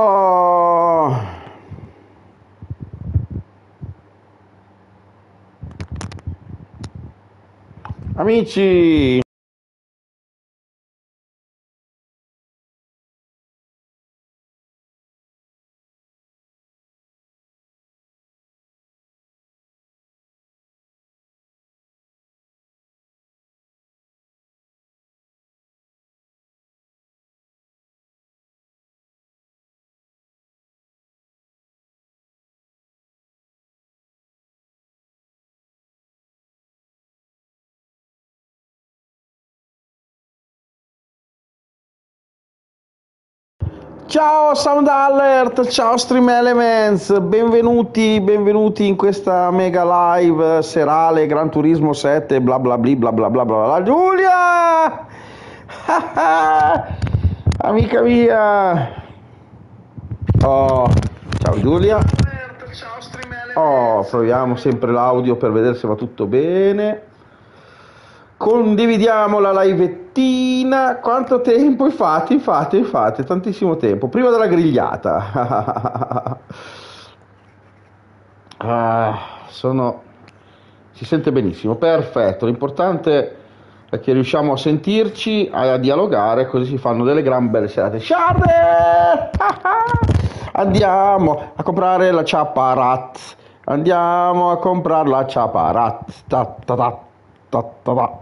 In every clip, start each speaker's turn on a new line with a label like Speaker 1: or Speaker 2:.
Speaker 1: Oh. Amici. Ciao Sound Alert, ciao Stream Elements, benvenuti, benvenuti in questa mega live serale Gran Turismo 7 bla bla bla bla bla bla bla Giulia! Amica mia! Oh, ciao Giulia. Oh, proviamo sempre l'audio per vedere se va tutto bene. Condividiamo la live livettina. Quanto tempo? Infatti, infatti, infatti, tantissimo tempo. Prima della grigliata. ah, sono... Si sente benissimo, perfetto. L'importante è che riusciamo a sentirci, a dialogare, così si fanno delle gran belle serate. Sharde! Andiamo a comprare la ciapparat. Andiamo a comprare la ciapparat. Ta, ta, ta. Ta, ta, ta,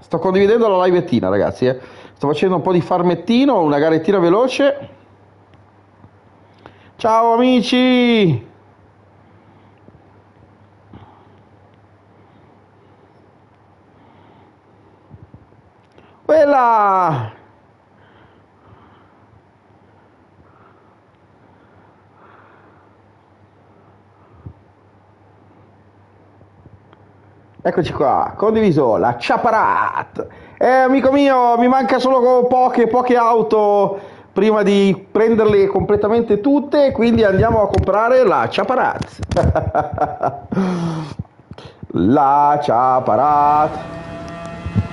Speaker 1: Sto condividendo la livettina, ragazzi. Eh. Sto facendo un po' di farmettino, una garettina veloce. Ciao amici! Bella! Eccoci qua, condiviso la Chaparat. Eh, amico mio, mi manca solo poche, poche auto prima di prenderle completamente tutte, quindi andiamo a comprare la Chaparat. la Chaparat.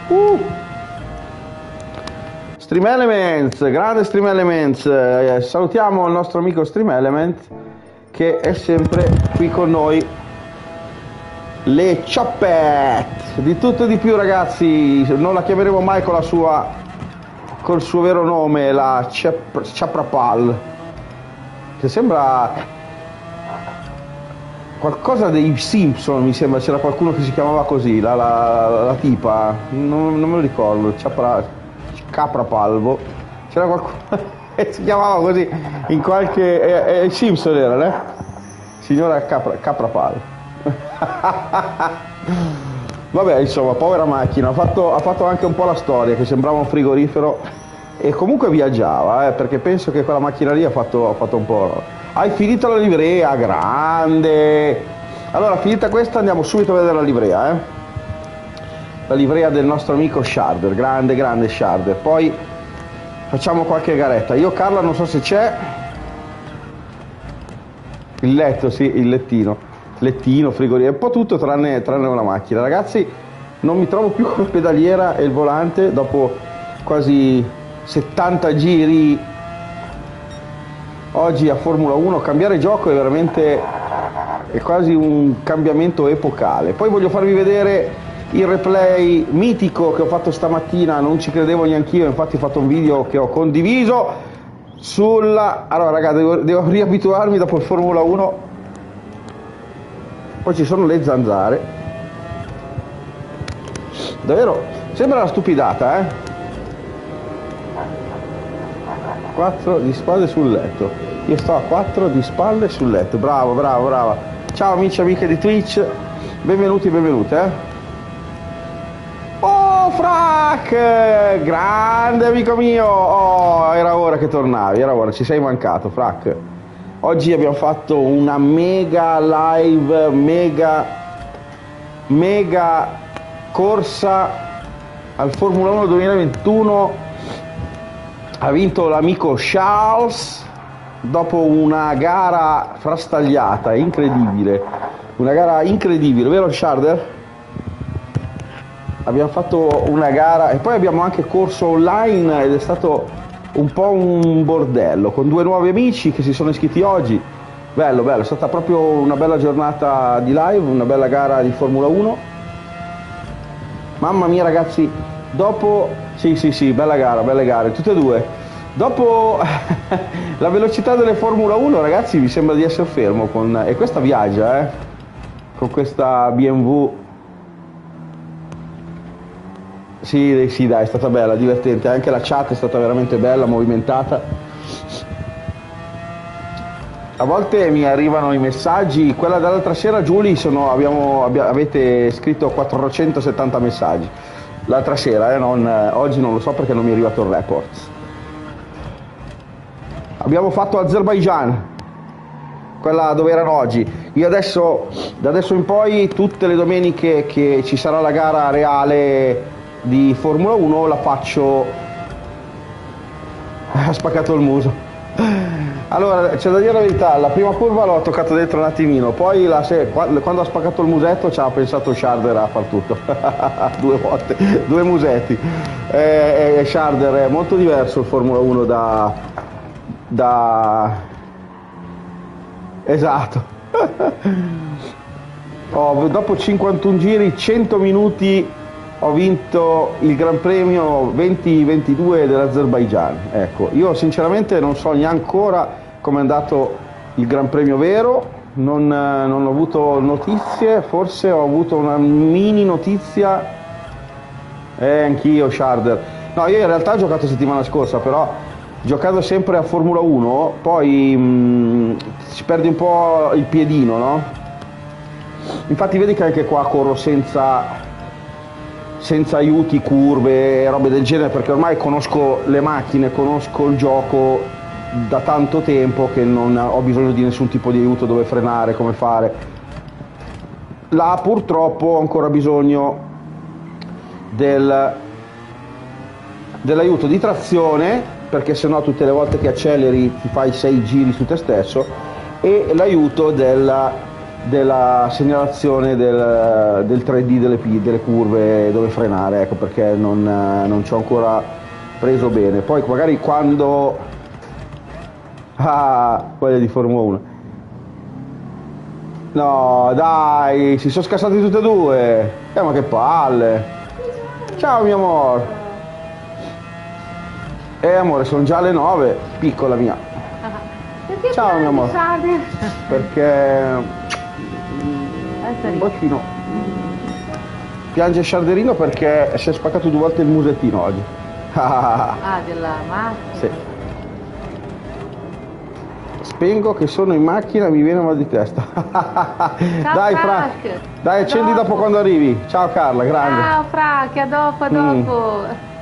Speaker 1: Uh. Stream Elements, grande Stream Elements. Eh, salutiamo il nostro amico Stream Elements che è sempre qui con noi le ciappette di tutto e di più ragazzi. Non la chiameremo mai con la sua col suo vero nome la Chaprapal. Che sembra qualcosa dei Simpson mi sembra. C'era qualcuno che si chiamava così la, la, la tipa. Non, non, me lo ricordo. Capra, Caprapalvo. C'era qualcuno che si chiamava così. In qualche eh, eh, Simpson era né? signora Capra, Caprapal Vabbè, insomma, povera macchina, ha fatto, ha fatto, anche un po' la storia, che sembrava un frigorifero e comunque viaggiava, eh, perché penso che quella macchina lì ha fatto, ha fatto un po'... Hai finito la livrea, grande! Allora, finita questa andiamo subito a vedere la livrea, eh? La livrea del nostro amico Sharder, grande, grande Sharder. Poi facciamo qualche garetta. Io Carla non so se c'è... Il letto, sì, il lettino lettino, frigorifero, un po' tutto tranne, tranne una macchina. Ragazzi, non mi trovo più con la pedaliera e il volante dopo quasi 70 giri oggi a Formula 1. Cambiare gioco è veramente è quasi un cambiamento epocale. Poi voglio farvi vedere il replay mitico che ho fatto stamattina, non ci credevo neanche io, infatti ho fatto un video che ho condiviso sulla... Allora ragazzi, devo, devo riabituarmi dopo il Formula 1 poi ci sono le zanzare. Davvero? Sembra una stupidata eh? 4 di spalle sul letto. Io sto a 4 di spalle sul letto. Bravo bravo brava ciao amici e amiche di Twitch. Benvenuti benvenute eh. Oh Frac! Grande amico mio! Oh era ora che tornavi era ora ci sei mancato Frac Oggi abbiamo fatto una mega live, mega, mega corsa al Formula 1 2021. Ha vinto l'amico Charles dopo una gara frastagliata, incredibile. Una gara incredibile, vero Sharder? Abbiamo fatto una gara e poi abbiamo anche corso online ed è stato un po' un bordello, con due nuovi amici che si sono iscritti oggi. Bello, bello, è stata proprio una bella giornata di live, una bella gara di Formula 1. Mamma mia ragazzi, dopo... Sì, sì, sì, bella gara, belle gare, tutte e due. Dopo la velocità delle Formula 1 ragazzi mi sembra di essere fermo con... E questa viaggia, eh? Con questa BMW sì, sì, dai, è stata bella, divertente. Anche la chat è stata veramente bella, movimentata. A volte mi arrivano i messaggi, quella dell'altra sera Giulia sono, abbiamo, abbiamo, avete scritto 470 messaggi. L'altra sera, eh, non, oggi non lo so perché non mi è arrivato il report. Abbiamo fatto Azerbaijan, quella dove erano oggi. Io adesso, da adesso in poi, tutte le domeniche che ci sarà la gara reale di Formula 1 la faccio. Ha spaccato il muso. Allora c'è da dire la verità la prima curva l'ho toccato dentro un attimino poi la, se, quando ha spaccato il musetto ci ha pensato Sharder a far tutto. Due volte due musetti. E, e Sharder è molto diverso il Formula 1 da da esatto. Oh, dopo 51 giri 100 minuti ho vinto il Gran Premio 2022 dell'Azerbaigian. Ecco, io sinceramente non so neanche ancora come è andato il Gran Premio vero, non, non, ho avuto notizie, forse ho avuto una mini notizia, eh, anch'io Sharder. No, io in realtà ho giocato settimana scorsa, però giocando sempre a Formula 1, poi mm, si perde un po' il piedino, no? Infatti vedi che anche qua corro senza senza aiuti, curve e robe del genere perché ormai conosco le macchine, conosco il gioco da tanto tempo che non ho bisogno di nessun tipo di aiuto dove frenare, come fare. Là purtroppo ho ancora bisogno del, dell'aiuto di trazione perché sennò tutte le volte che acceleri ti fai sei giri su te stesso e l'aiuto della della segnalazione del, del 3D delle, delle, curve dove frenare, ecco perché non, non ci ho ancora preso bene. Poi magari quando... Ah, quella di Formula 1. No, dai, si sono scassati tutte e due. Eh, ma che palle. Ciao, mio amore. Eh, amore, sono già le 9. Piccola mia. Ciao, mio amore. Perché un bacino. Piange Sciarderino perché si è spaccato due volte il musettino oggi.
Speaker 2: ah, della macchina?
Speaker 1: Sì. Spengo che sono in macchina e mi viene mal di testa.
Speaker 2: Ciao
Speaker 1: dai
Speaker 2: Frank.
Speaker 1: Dai accendi dopo. dopo. quando arrivi. Ciao Carla, grande.
Speaker 2: Ciao Frank, a dopo, a dopo. Mm.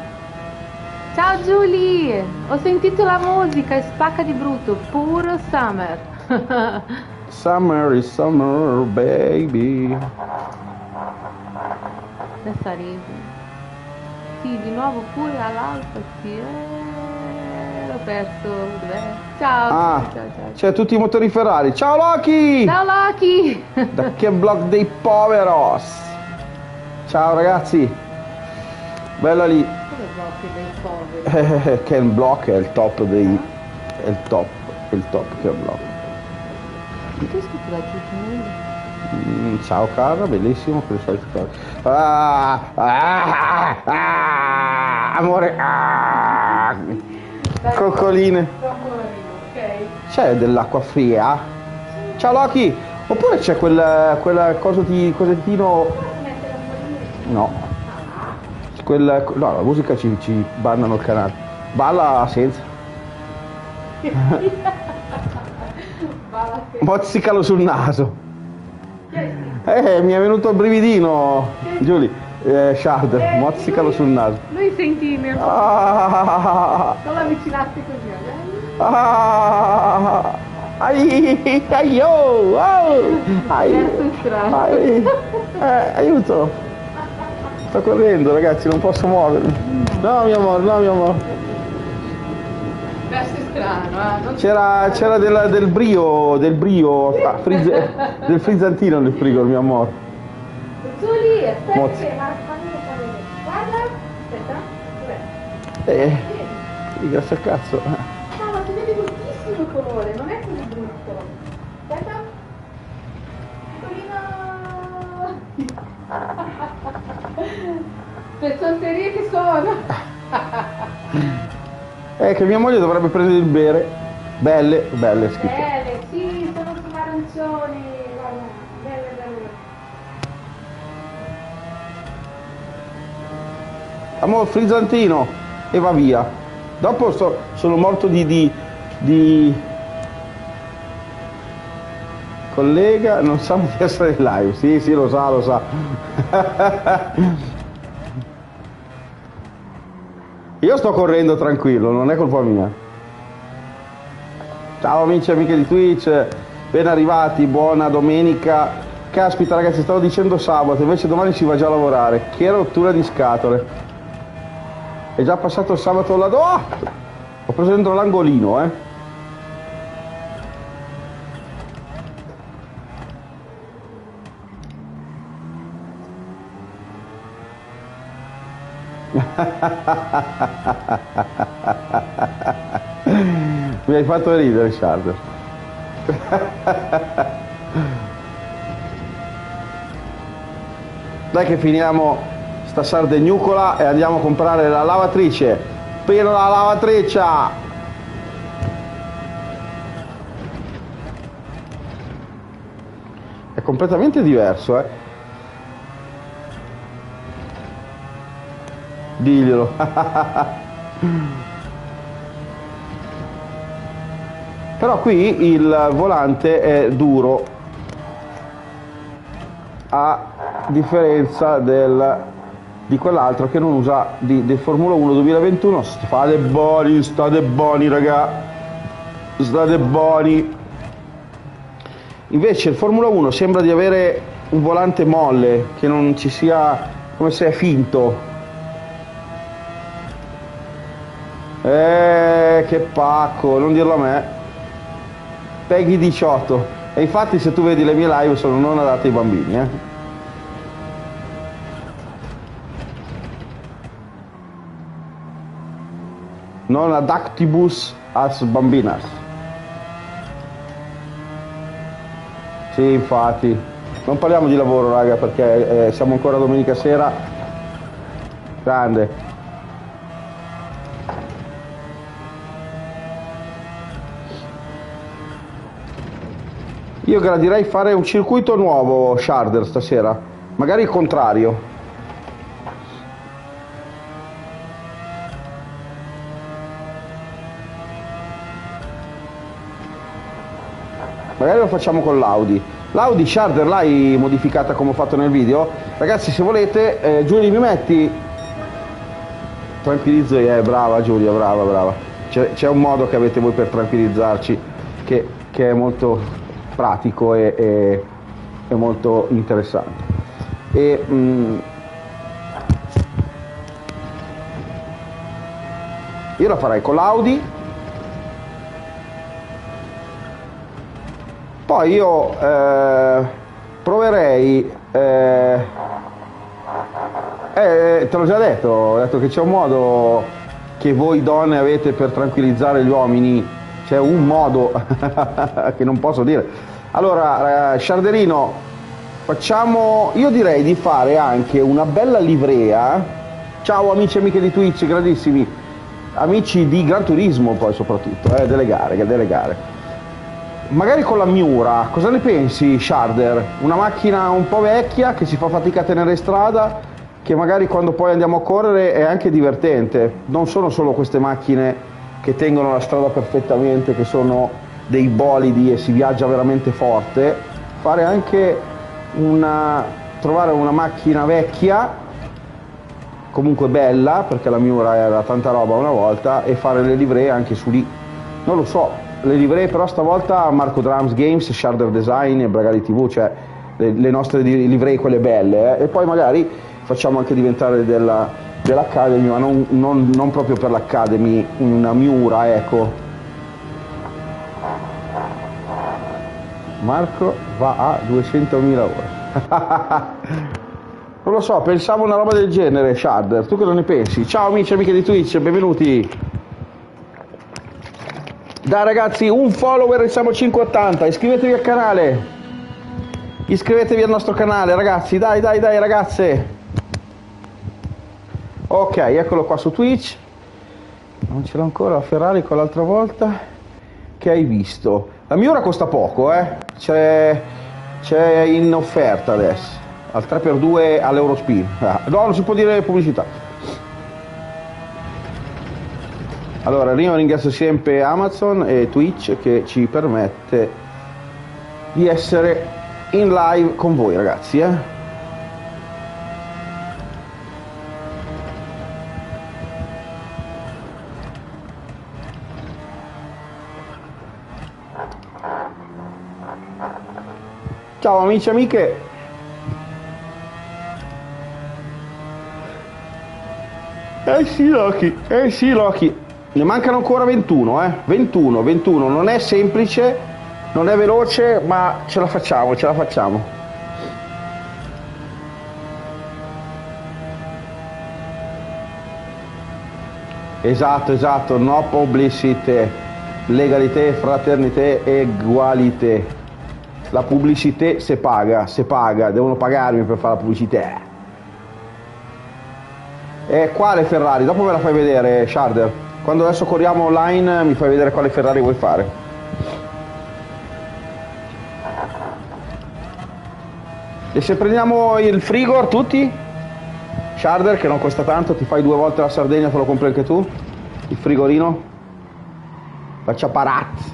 Speaker 2: Ciao Giulie, ho sentito la musica e spacca di brutto, puro summer.
Speaker 1: Summer is summer, baby.
Speaker 2: Adesso arrivi. Sì, di nuovo pure all'alfa, sì. Eh, l'ho perso. Ciao,
Speaker 1: ah,
Speaker 2: ciao, ciao, ciao.
Speaker 1: C'è tutti i motori Ferrari. Ciao Loki!
Speaker 2: Ciao Loki!
Speaker 1: da che blog dei poveros. Ciao ragazzi. Bella lì.
Speaker 2: Dei poveri?
Speaker 1: Eh, Ken Block è il top dei... è il top, è il top Ken Block.
Speaker 2: La
Speaker 1: mm, ciao cara, bellissimo, per solito ah, ah, ah, amore, ah, coccoline. C'è dell'acqua fria? Ciao Loki! Oppure c'è quel, quel coso di cosettino... No. Quel, no, la musica ci, ci bannano il canale. Balla senza. Mozzicalo sul naso. Eh, mi è venuto il brividino. Giulia, eh, Shard, mozzicalo sul naso.
Speaker 2: Lui senti il ah, Non l'avvicinarti così, eh? Ah,
Speaker 1: ai, ai, oh, oh, ai, ai, eh, aiuto. Sto correndo ragazzi, non posso muovermi. No mio amore, no mio amore
Speaker 2: strano, eh?
Speaker 1: C'era, c'era della, del brio, del brio, ah, frizz, del frizzantino nel frigo, mio amore.
Speaker 2: Giulia, aspetta, Guarda, aspetta,
Speaker 1: eh, Sì, grazie al cazzo.
Speaker 2: No, ma si vede bruttissimo il colore, non è così brutto. Aspetta. Piccolino. Pezzonterie che sono.
Speaker 1: Eh, che mia moglie dovrebbe prendere il bere. Belle, belle, schifo.
Speaker 2: Belle, sì, sono sul arancioni. Belle, belle.
Speaker 1: Amore frizzantino e va via. Dopo sto- sono morto di, di, di- Collega, non sa di essere live. Sì, sì, lo sa, lo sa. Io sto correndo tranquillo, non è colpa mia. Ciao amici e amiche di Twitch, ben arrivati, buona domenica. Caspita ragazzi, stavo dicendo sabato, invece domani si va già a lavorare. Che rottura di scatole. È già passato il sabato là. Oh! Ho preso dentro l'angolino, eh. Mi hai fatto ridere, Sharder. Dai che finiamo sta sardegnucola e andiamo a comprare la lavatrice. Per la lavatrice! È completamente diverso, eh. Diglielo. Però qui il volante è duro. A differenza del, di quell'altro che non usa di, del Formula 1 2021 state buoni, state buoni raga. State buoni. Invece il Formula 1 sembra di avere un volante molle che non ci sia come se è finto eh che pacco non dirlo a me Peggy 18 e infatti se tu vedi le mie live sono non adatte ai bambini eh non adactibus as bambinas. Sì, infatti. Non parliamo di lavoro, raga, perché eh, siamo ancora domenica sera. Grande. Io gradirei fare un circuito nuovo, Sharder, stasera. Magari il contrario. magari lo facciamo con l'Audi. L'Audi Sharder l'hai modificata come ho fatto nel video? Ragazzi se volete, eh, Giulia mi metti... Tranquillizzo, eh, brava Giulia, brava, brava. C'è, un modo che avete voi per tranquillizzarci che, che è molto pratico e, e, e molto interessante. E, mm, io la farei con l'Audi Poi io eh, proverei, eh, eh, te l'ho già detto, ho detto che c'è un modo che voi donne avete per tranquillizzare gli uomini, c'è un modo che non posso dire. Allora, eh, Sciarderino, facciamo, io direi di fare anche una bella livrea. Ciao amici e amiche di Twitch, grandissimi, amici di Gran Turismo poi soprattutto, eh, delle gare, delle gare magari con la Miura, cosa ne pensi Sharder? Una macchina un po' vecchia che si fa fatica a tenere strada, che magari quando poi andiamo a correre è anche divertente. Non sono solo queste macchine che tengono la strada perfettamente, che sono dei bolidi e si viaggia veramente forte, fare anche una trovare una macchina vecchia comunque bella perché la Miura era tanta roba una volta e fare le livree anche su lì non lo so le livree però stavolta Marco Drums Games, Sharder Design e Bragari TV, cioè le, le nostre livree quelle belle eh? e poi magari facciamo anche diventare della, dell'Academy, ma non, non, non proprio per l'Academy, una Miura, ecco. Marco va a 200.000 ore. non lo so, pensavo una roba del genere, Sharder. Tu cosa ne pensi? Ciao amici e amiche di Twitch, benvenuti. Dai ragazzi, un follower e siamo 580, iscrivetevi al canale. Iscrivetevi al nostro canale, ragazzi, dai, dai, dai, ragazze. Ok, eccolo qua su Twitch. Non ce l'ho ancora la Ferrari con l'altra volta. Che hai visto? La Miura costa poco, eh. C'è, c'è in offerta adesso. Al 3x2 all'Eurospin. Ah, no, non si può dire pubblicità. Allora, io ringrazio sempre Amazon e Twitch che ci permette di essere in live con voi ragazzi. Eh? Ciao amici e amiche. Eh sì Loki, eh sì Loki. Ne mancano ancora 21, eh? 21, 21. Non è semplice, non è veloce, ma ce la facciamo, ce la facciamo. Esatto, esatto, no pubblicité, legalité, fraternité, egualité. La pubblicità se paga, se paga, devono pagarmi per fare la pubblicità. E quale Ferrari? Dopo me la fai vedere, Sharder. Quando adesso corriamo online mi fai vedere quale Ferrari vuoi fare. E se prendiamo il frigor tutti? Sharder che non costa tanto, ti fai due volte la Sardegna, te lo compri anche tu? Il frigorino? La Ciaparat.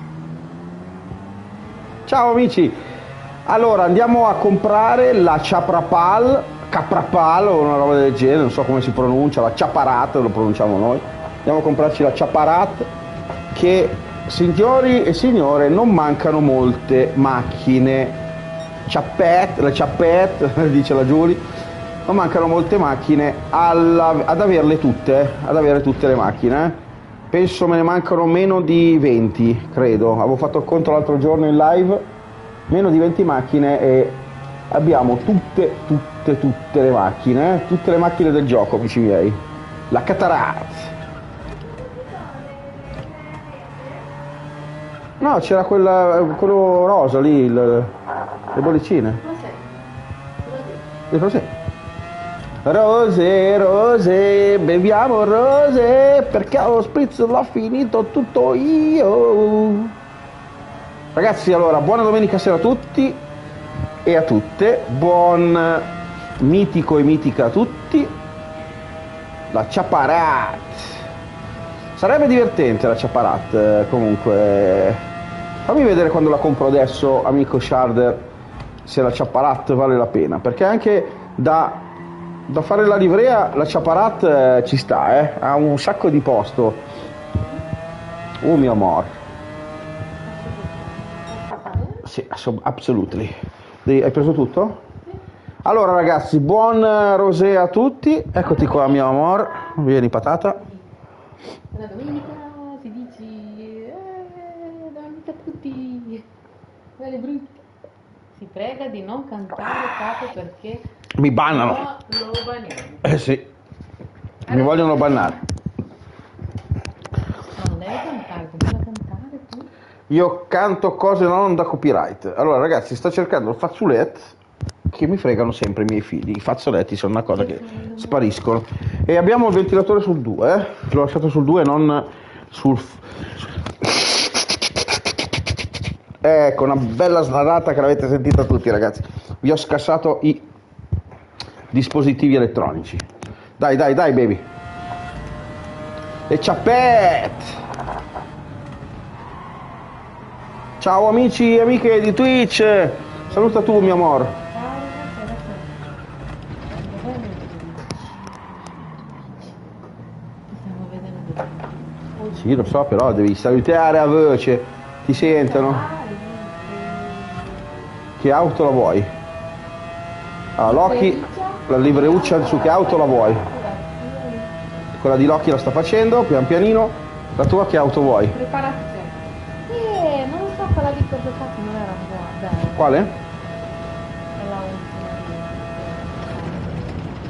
Speaker 1: Ciao amici! Allora andiamo a comprare la Chaprapal, Caprapal o una roba del genere, non so come si pronuncia, la Chaparat lo pronunciamo noi. Andiamo a comprarci la Ciaparat che signori e signore non mancano molte macchine. Ciappette, la Ciappette dice la Giulia non mancano molte macchine alla, ad averle tutte ad avere tutte le macchine eh. penso me ne mancano meno di 20 credo. Avevo fatto il conto l'altro giorno in live meno di 20 macchine e abbiamo tutte tutte tutte le macchine eh. tutte le macchine del gioco amici miei la Catarazzi No, c'era quella, quello rosa lì, il, le bollicine. Rosé. Rose, rose, beviamo rose, perché lo spritz l'ho finito tutto io. Ragazzi, allora, buona domenica sera a tutti e a tutte, buon mitico e mitica a tutti. La Ciaparat. Sarebbe divertente la Ciaparat, eh, comunque Fammi vedere quando la compro adesso, amico Sharder, se la Chaparat vale la pena, perché anche da, da fare la livrea la Chaparat eh, ci sta, eh? ha un sacco di posto. Oh mio amore. Sì, assolutely. Hai preso tutto? Allora ragazzi, buon rosé a tutti. Eccoti qua mio amore. Vieni patata.
Speaker 2: Buona domenica. quelle brutte. Si prega di non cantare capo perché
Speaker 1: mi bannano.
Speaker 2: lo banniamo.
Speaker 1: Eh sì. Mi vogliono bannare.
Speaker 2: Non devi cantare, come cantare tu?
Speaker 1: Io canto cose non da copyright. Allora ragazzi, sto cercando il fazzoletto che mi fregano sempre i miei figli. I fazzoletti sono una cosa che spariscono. E abbiamo il ventilatore sul 2, eh? L'ho lasciato sul 2 e non sul Ecco, una bella snarrata che l'avete sentita tutti ragazzi. Vi ho scassato i dispositivi elettronici. Dai, dai, dai, baby. Le ciappette. Ciao amici e amiche di Twitch. Saluta tu, mio amore. Sì, lo so, però devi salutare a voce. Ti sentono? Che auto la vuoi? Ah, Loki, la livreuccia su che auto la vuoi? Quella di Loki la sta facendo, pian pianino. La tua che auto vuoi?
Speaker 2: Preparazione. Quella di cosa fatto non era buona.
Speaker 1: Quale?
Speaker 2: Quella ultima.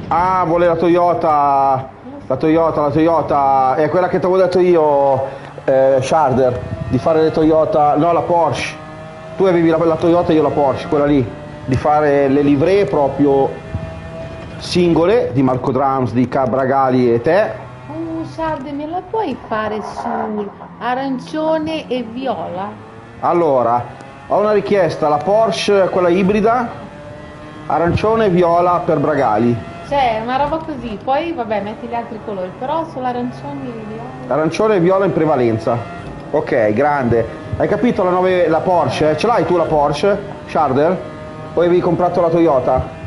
Speaker 1: Ah, vuole la Toyota. La Toyota, la Toyota è quella che ti avevo detto io, eh, Sharder, di fare le Toyota, no la Porsche. Tu avevi la, la Toyota e io la Porsche, quella lì, di fare le livree proprio singole di Marco Drums, di Cabragali e te.
Speaker 2: Oh, Sarde, me la puoi fare su arancione e viola?
Speaker 1: Allora, ho una richiesta, la Porsche, quella ibrida, arancione e viola per Bragali.
Speaker 2: Cioè, una roba così, poi vabbè, metti gli altri colori, però sull'arancione e viola.
Speaker 1: Arancione e viola in prevalenza. Ok, grande. Hai capito la, nove, la Porsche? Ce l'hai tu la Porsche, Sharder? O avevi comprato la Toyota?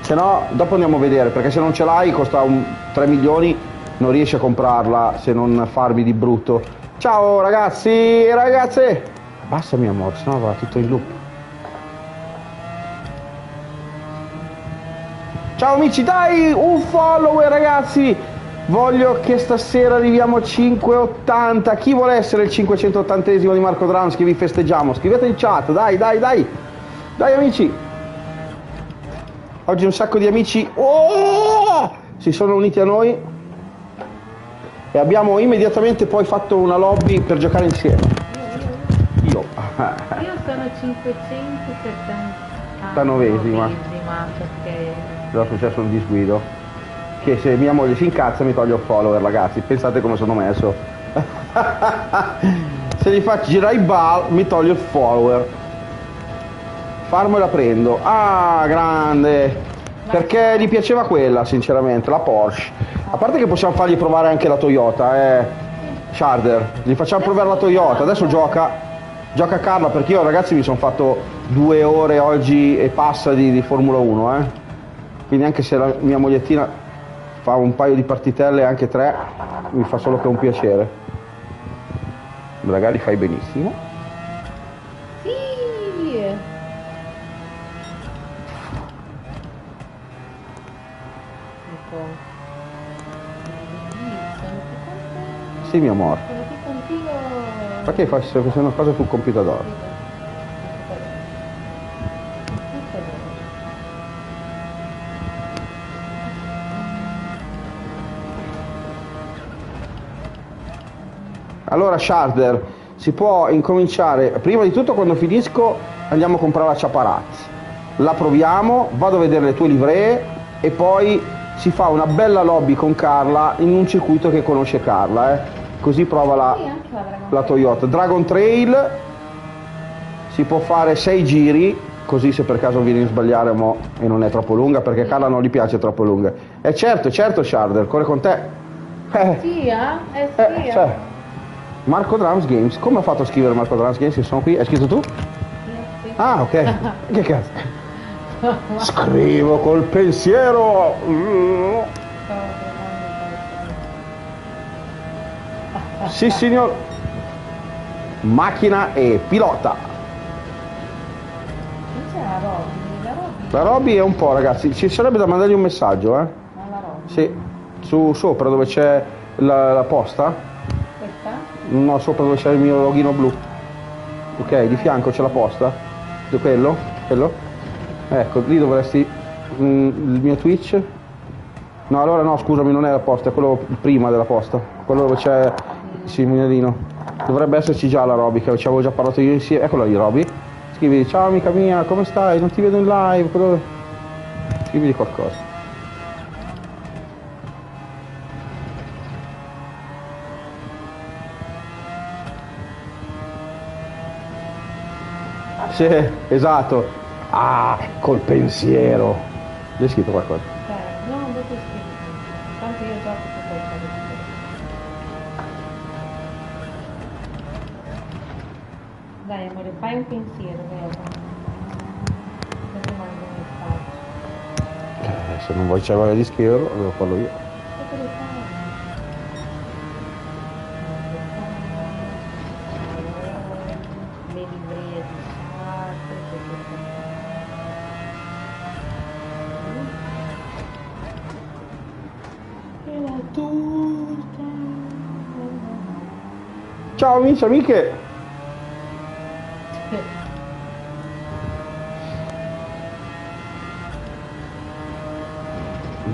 Speaker 1: Se no, dopo andiamo a vedere, perché se non ce l'hai costa un 3 milioni, non riesci a comprarla se non farvi di brutto. Ciao ragazzi e ragazze! Basta mio amore, sennò va tutto in loop. Ciao amici, dai un follower ragazzi! Voglio che stasera arriviamo a 580. Chi vuole essere il 580esimo di Marco Drums che vi festeggiamo? Scrivete in chat, dai, dai, dai. Dai amici. Oggi un sacco di amici oh! si sono uniti a noi e abbiamo immediatamente poi fatto una lobby per giocare insieme. Io.
Speaker 2: Io sono 570.
Speaker 1: Novesima.
Speaker 2: perché
Speaker 1: È successo un disguido. Che se mia moglie si incazza mi toglie un follower, ragazzi. Pensate come sono messo. se gli faccio girare i ball mi toglie il follower. Farmo e la prendo. Ah, grande. Perché gli piaceva quella, sinceramente, la Porsche. A parte che possiamo fargli provare anche la Toyota, eh. Sharder, gli facciamo provare la Toyota. Adesso gioca. Gioca Carla perché io ragazzi mi sono fatto due ore oggi e passa di, di Formula 1, eh. Quindi anche se la mia mogliettina fa un paio di partitelle, anche tre, mi fa solo che un piacere. Magari fai benissimo.
Speaker 2: Sì! Ecco. Sì, sono qui con te.
Speaker 1: Sì, mio amore. Perché fai una cosa sul
Speaker 2: bene.
Speaker 1: Allora, Sharder, si può incominciare. Prima di tutto, quando finisco, andiamo a comprare la Ciaparazzi. La proviamo, vado a vedere le tue livree e poi si fa una bella lobby con Carla in un circuito che conosce Carla, eh. Così prova la,
Speaker 2: la
Speaker 1: Toyota. Dragon Trail si può fare 6 giri, così se per caso vieni a sbagliare mo, e non è troppo lunga, perché Carla non gli piace troppo lunga. E certo, certo Sharder, corre con te. Eh,
Speaker 2: Sì, eh? Eh
Speaker 1: eh,
Speaker 2: sì, eh.
Speaker 1: cioè, Marco Drums Games, come ha fatto a scrivere Marco Drums Games? Che sono qui, hai scritto tu?
Speaker 2: Sì.
Speaker 1: Ah, ok. che cazzo? Scrivo col pensiero. Mm.
Speaker 2: Stavo provando qualcosa.
Speaker 1: Sì, signor. Macchina e pilota.
Speaker 2: La Robby, la Robby,
Speaker 1: La Robby è un po', ragazzi. Ci sarebbe da mandargli un messaggio, eh?
Speaker 2: ma la Robby.
Speaker 1: Sì. Su sopra dove c'è la, la posta?
Speaker 2: Questa?
Speaker 1: No, sopra dove c'è il mio loghino blu. Ok, di fianco c'è la posta. Quello? Quello? Ecco, lì dovresti. mm, il mio Twitch. No, allora no, scusami, non è la posta, è quello prima della posta. Quello dove c'è il segnalino. Dovrebbe esserci già la Roby, che ci avevo già parlato io insieme. Eccola lì, Roby. Scrivi, ciao amica mia, come stai? Non ti vedo in live. quello- Scrivigli qualcosa. Sì, esatto. Ah, col pensiero. Gli hai scritto qualcosa? C'è voglia di scriverlo, devo farlo io.
Speaker 2: Che te lo fai? Le librerie di Sartre, che E la torta.
Speaker 1: Ciao amici, amiche.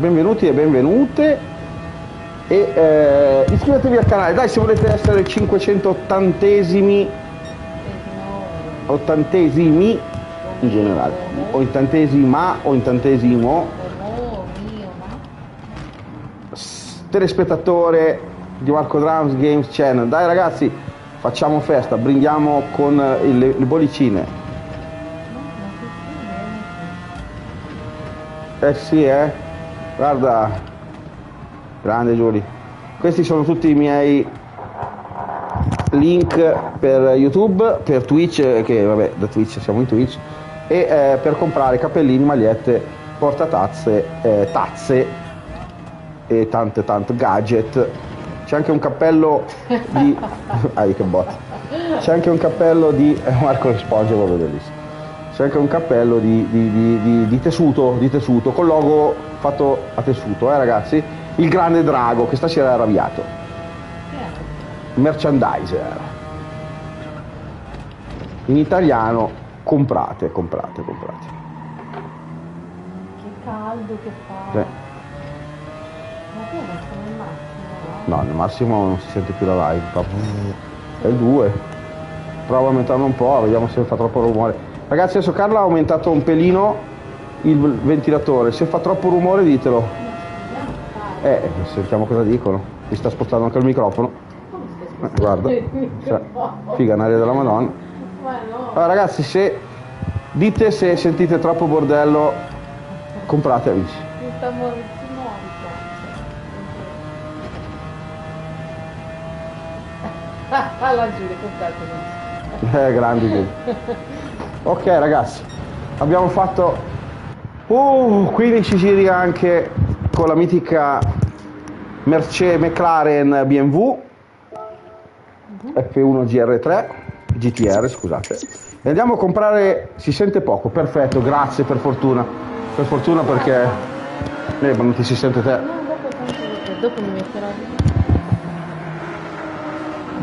Speaker 1: Benvenuti e benvenute e eh, iscrivetevi al canale, dai se volete essere 580esimi, ottantesimi in generale, o ottantesima o ottantesimo telespettatore di Marco Drums Games Channel. Dai ragazzi, facciamo festa, brindiamo con le, le bollicine. Eh sì, eh. Guarda. Grande Giulia. Questi sono tutti i miei link per YouTube, per Twitch, che vabbè, da Twitch siamo in Twitch, e eh, per comprare cappellini, magliette, portatazze, eh, tazze e tante tante gadget. C'è anche un cappello di... ah, che botta. C'è anche un cappello di... Marco Sponge, proprio bellissimo c'è anche un cappello di, di, di, di, tessuto, di tessuto, con logo fatto a tessuto, eh ragazzi? Il grande drago che stasera è arrabbiato. Merchandiser. In italiano comprate, comprate, comprate.
Speaker 2: Che caldo che fa.
Speaker 1: Eh.
Speaker 2: Ma tu non sei nel massimo?
Speaker 1: No, nel massimo non si sente più la live. È il 2. Prova a aumentarlo un po', vediamo se fa troppo rumore. Ragazzi adesso Carla ha aumentato un pelino il ventilatore, se fa troppo rumore ditelo. Eh, sentiamo cosa dicono. Mi sta spostando anche il microfono. Eh, guarda, cioè, figa un'aria della Madonna. Allora, ragazzi, se dite se sentite troppo bordello, comprate amici.
Speaker 2: La Giulia, comprate
Speaker 1: Eh, grandi ok ragazzi abbiamo fatto uh, 15 giri anche con la mitica Mercedes McLaren BMW F1 GR3 GTR scusate. E andiamo a comprare si sente poco perfetto grazie per fortuna. Per fortuna perché eh, ma non ti si sente te.
Speaker 2: Dopo mi metterò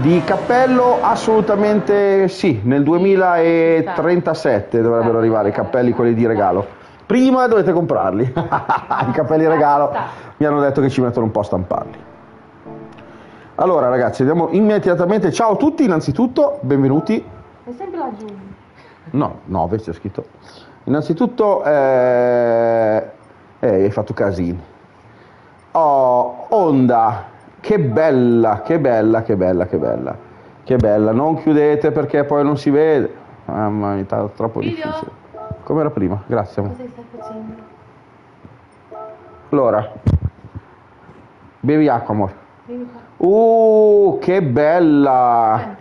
Speaker 1: di cappello assolutamente sì, nel 2037 dovrebbero arrivare i cappelli quelli di regalo. Prima dovete comprarli, i cappelli regalo mi hanno detto che ci mettono un po' a stamparli. Allora ragazzi, andiamo immediatamente, ciao a tutti innanzitutto, benvenuti.
Speaker 2: È sempre la Giulia.
Speaker 1: No, 9 c'è scritto. Innanzitutto eh, eh, hai fatto casino. Oh, Onda, che bella, che bella, che bella, che bella. Che bella, non chiudete perché poi non si vede. Mamma mia, è troppo
Speaker 2: Video.
Speaker 1: difficile. Come era prima, grazie.
Speaker 2: Cosa stai facendo?
Speaker 1: Allora, bevi acqua, amore. Uh, che bella!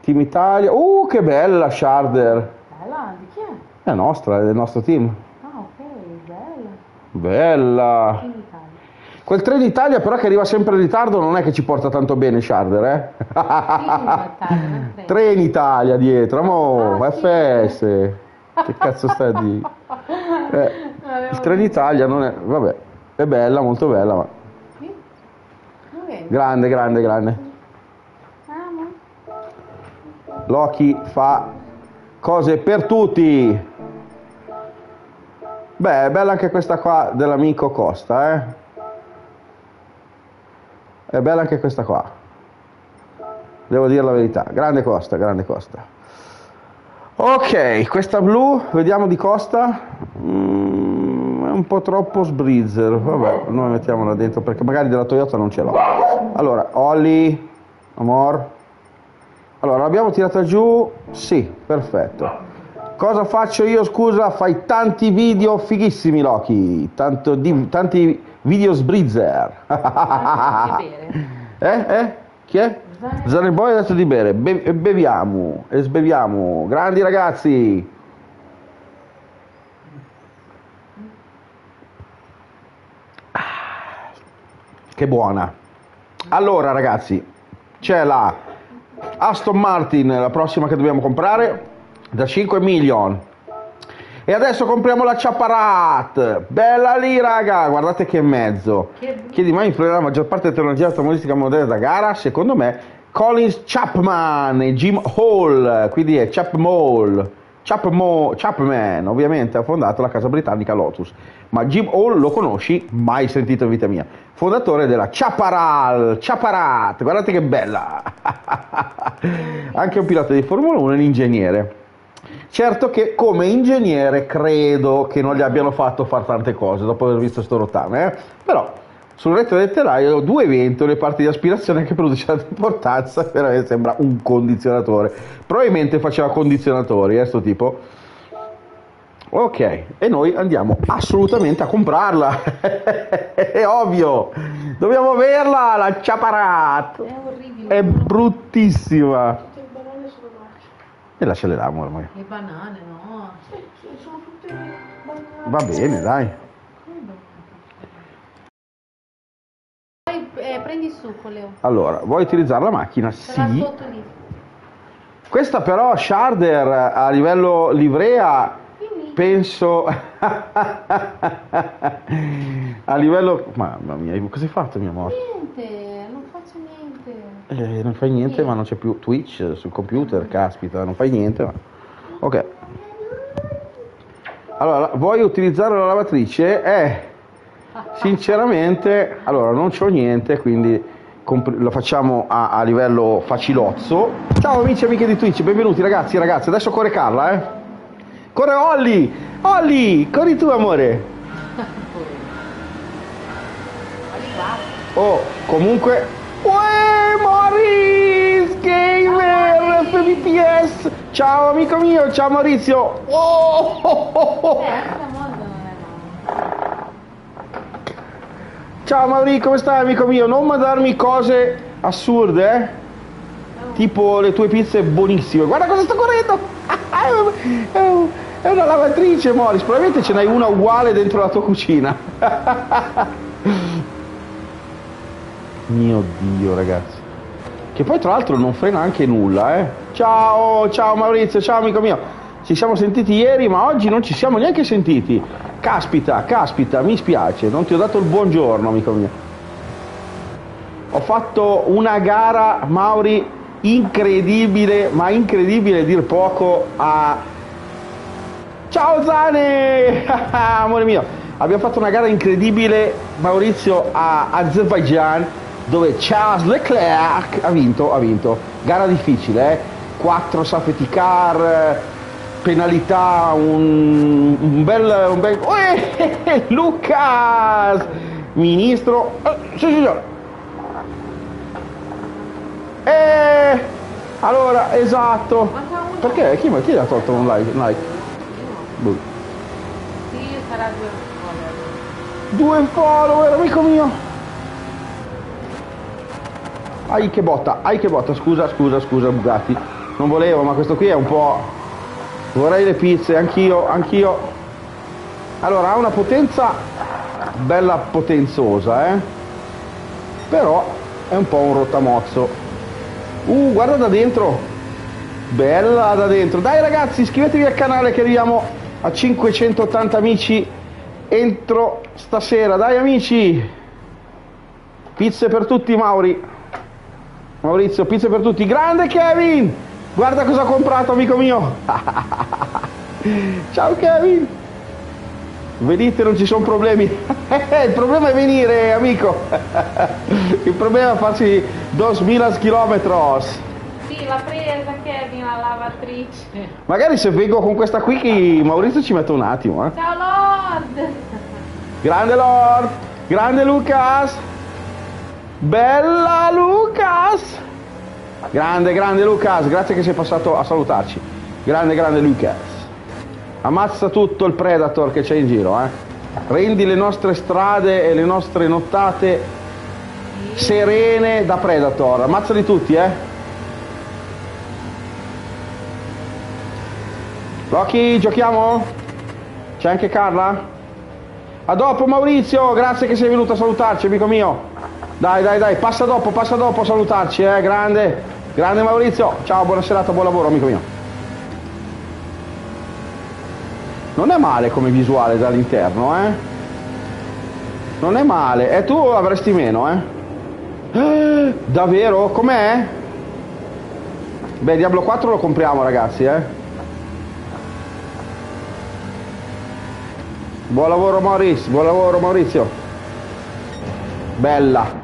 Speaker 1: Team Italia. Uh, che bella, Sharder.
Speaker 2: Bella, di chi è?
Speaker 1: È nostra, è del nostro team.
Speaker 2: Ah, ok, bella.
Speaker 1: Bella. Quel treno Italia però che arriva sempre in ritardo non è che ci porta tanto bene Sharder, eh?
Speaker 2: Sì,
Speaker 1: Treno Italia dietro, amo,
Speaker 2: Ah, sì.
Speaker 1: FS. Che cazzo sta di? Eh, il treno Italia non è, vabbè, è bella, molto bella, ma
Speaker 2: Sì? Bene.
Speaker 1: grande, grande, grande. Loki fa cose per tutti. Beh, è bella anche questa qua dell'amico Costa, eh? È bella anche questa qua. Devo dire la verità. Grande Costa, grande Costa. Ok, questa blu, vediamo di Costa. Mm, è un po' troppo sbrizzer. Vabbè, noi mettiamola dentro perché magari della Toyota non ce l'ho. Allora, Olli, amor. Allora, l'abbiamo tirata giù? Sì, perfetto. Cosa faccio io, scusa? Fai tanti video fighissimi, Loki. Tanto di- tanti video sbrizzer. Eh? Eh? Chi è?
Speaker 2: Zane-
Speaker 1: Zaneboy ha detto di bere. Be- e beviamo. E sbeviamo. Grandi ragazzi. Ah, Che buona. Allora, ragazzi, c'è la Aston Martin, la prossima che dobbiamo comprare, da 5 million. E adesso compriamo la Chaparat. Bella lì, raga. Guardate che mezzo.
Speaker 2: Che-
Speaker 1: Chi di mai influirà la maggior parte della tecnologia automobilistica moderna da gara? Secondo me, Collins Chapman e Jim Hall. Quindi è Chapman. Chapmo, Chapman ovviamente ha fondato la casa britannica Lotus, ma Jim Hall lo conosci? Mai sentito in vita mia. Fondatore della Chaparral, Chaparat, guardate che bella! Anche un pilota di Formula 1 e un ingegnere. Certo che come ingegnere credo che non gli abbiano fatto fare tante cose dopo aver visto sto rotame, eh? però sul retro del telaio due venti le parti di aspirazione che produce tanta importanza, veramente sembra un condizionatore. Probabilmente faceva condizionatori, eh, sto tipo. Ok, e noi andiamo assolutamente a comprarla. è ovvio. Dobbiamo averla, la Chaparat.
Speaker 2: È orribile.
Speaker 1: È bruttissima.
Speaker 3: Tutte le banane sono marce.
Speaker 1: E lasciale là, ormai.
Speaker 2: Le banane, no.
Speaker 3: Sì, sì, sono tutte banane.
Speaker 1: Va bene, dai.
Speaker 2: Poi eh, prendi il succo, Leo.
Speaker 1: Allora, vuoi utilizzare la macchina?
Speaker 2: Sarà
Speaker 1: Sì.
Speaker 2: sotto lì.
Speaker 1: Questa però Sharder a livello livrea
Speaker 2: Quindi,
Speaker 1: penso a livello mamma mia cosa hai fatto mia
Speaker 2: faccio niente.
Speaker 1: Eh, non fai niente ma non c'è più Twitch sul computer caspita non fai niente ma... ok. Allora vuoi utilizzare la lavatrice? eh sinceramente allora non c'ho niente quindi comp- lo facciamo a, a livello facilozzo. Ciao amici e amiche di Twitch benvenuti ragazzi e ragazze adesso corre Carla eh. Corre Olli! Olli corri tu amore. Oh, comunque. Uè, Maurice Gamer FBPS. Ciao amico mio, ciao Maurizio. Oh, oh, oh. Ciao Mauri, come stai amico mio? Non mandarmi cose assurde, eh? Tipo le tue pizze buonissime. Guarda cosa sto correndo. È una lavatrice, Morris. Probabilmente ce n'hai una uguale dentro la tua cucina. Mio Dio, ragazzi. Che poi tra l'altro non frena anche nulla, eh. Ciao, ciao Maurizio, ciao amico mio. Ci siamo sentiti ieri, ma oggi non ci siamo neanche sentiti. Caspita, caspita, mi spiace, non ti ho dato il buongiorno, amico mio. Ho fatto una gara, Mauri, incredibile, ma incredibile dir poco, a... Ciao Zane! Amore mio, abbiamo fatto una gara incredibile, Maurizio, a Azerbaijan, dove Charles Leclerc ha vinto, ha vinto. Gara difficile, eh? 4 safety car, eh, penalità, un, un bel... Un bel... Uè, Lucas! Ministro... Eh, sì, signore. Eh, allora, esatto. Perché? Chi, chi ha tolto un like? un like? Boh.
Speaker 2: Sì, sarà due follower.
Speaker 1: Due follower, amico mio. Ai che botta, ai che botta, scusa, scusa, scusa Bugatti. Non volevo, ma questo qui è un po'... Vorrei le pizze, anch'io, anch'io. Allora, ha una potenza bella potenzosa, eh. Però è un po' un rottamozzo. Uh, guarda da dentro. Bella da dentro. Dai ragazzi, iscrivetevi al canale che arriviamo a 580 amici entro stasera. Dai amici. Pizze per tutti, Mauri. Maurizio, pizze per tutti. Grande Kevin! Guarda cosa ho comprato, amico mio. Ciao Kevin. Vedete, non ci sono problemi. Il problema è venire, amico. Il problema è farsi 2000 km.
Speaker 2: Sì, l'ha presa Kevin, la lavatrice.
Speaker 1: Magari se vengo con questa qui, che Maurizio ci mette un attimo. Eh.
Speaker 2: Ciao Lord!
Speaker 1: Grande Lord, grande Lucas. Bella Lucas. Grande, grande Lucas, grazie che sei passato a salutarci. Grande, grande Lucas. Ammazza tutto il Predator che c'è in giro, eh. Rendi le nostre strade e le nostre nottate serene da Predator. Ammazzali tutti, eh. Rocky, giochiamo? C'è anche Carla? A dopo Maurizio, grazie che sei venuto a salutarci, amico mio. Dai, dai, dai, passa dopo, passa dopo a salutarci, eh, grande. Grande Maurizio. Ciao, buona serata, buon lavoro, amico mio. Non è male come visuale dall'interno, eh? Non è male. E tu avresti meno, eh? Eh, davvero? Com'è? Beh, Diablo 4 lo compriamo, ragazzi, eh? Buon lavoro Maurizio, buon lavoro Maurizio. Bella,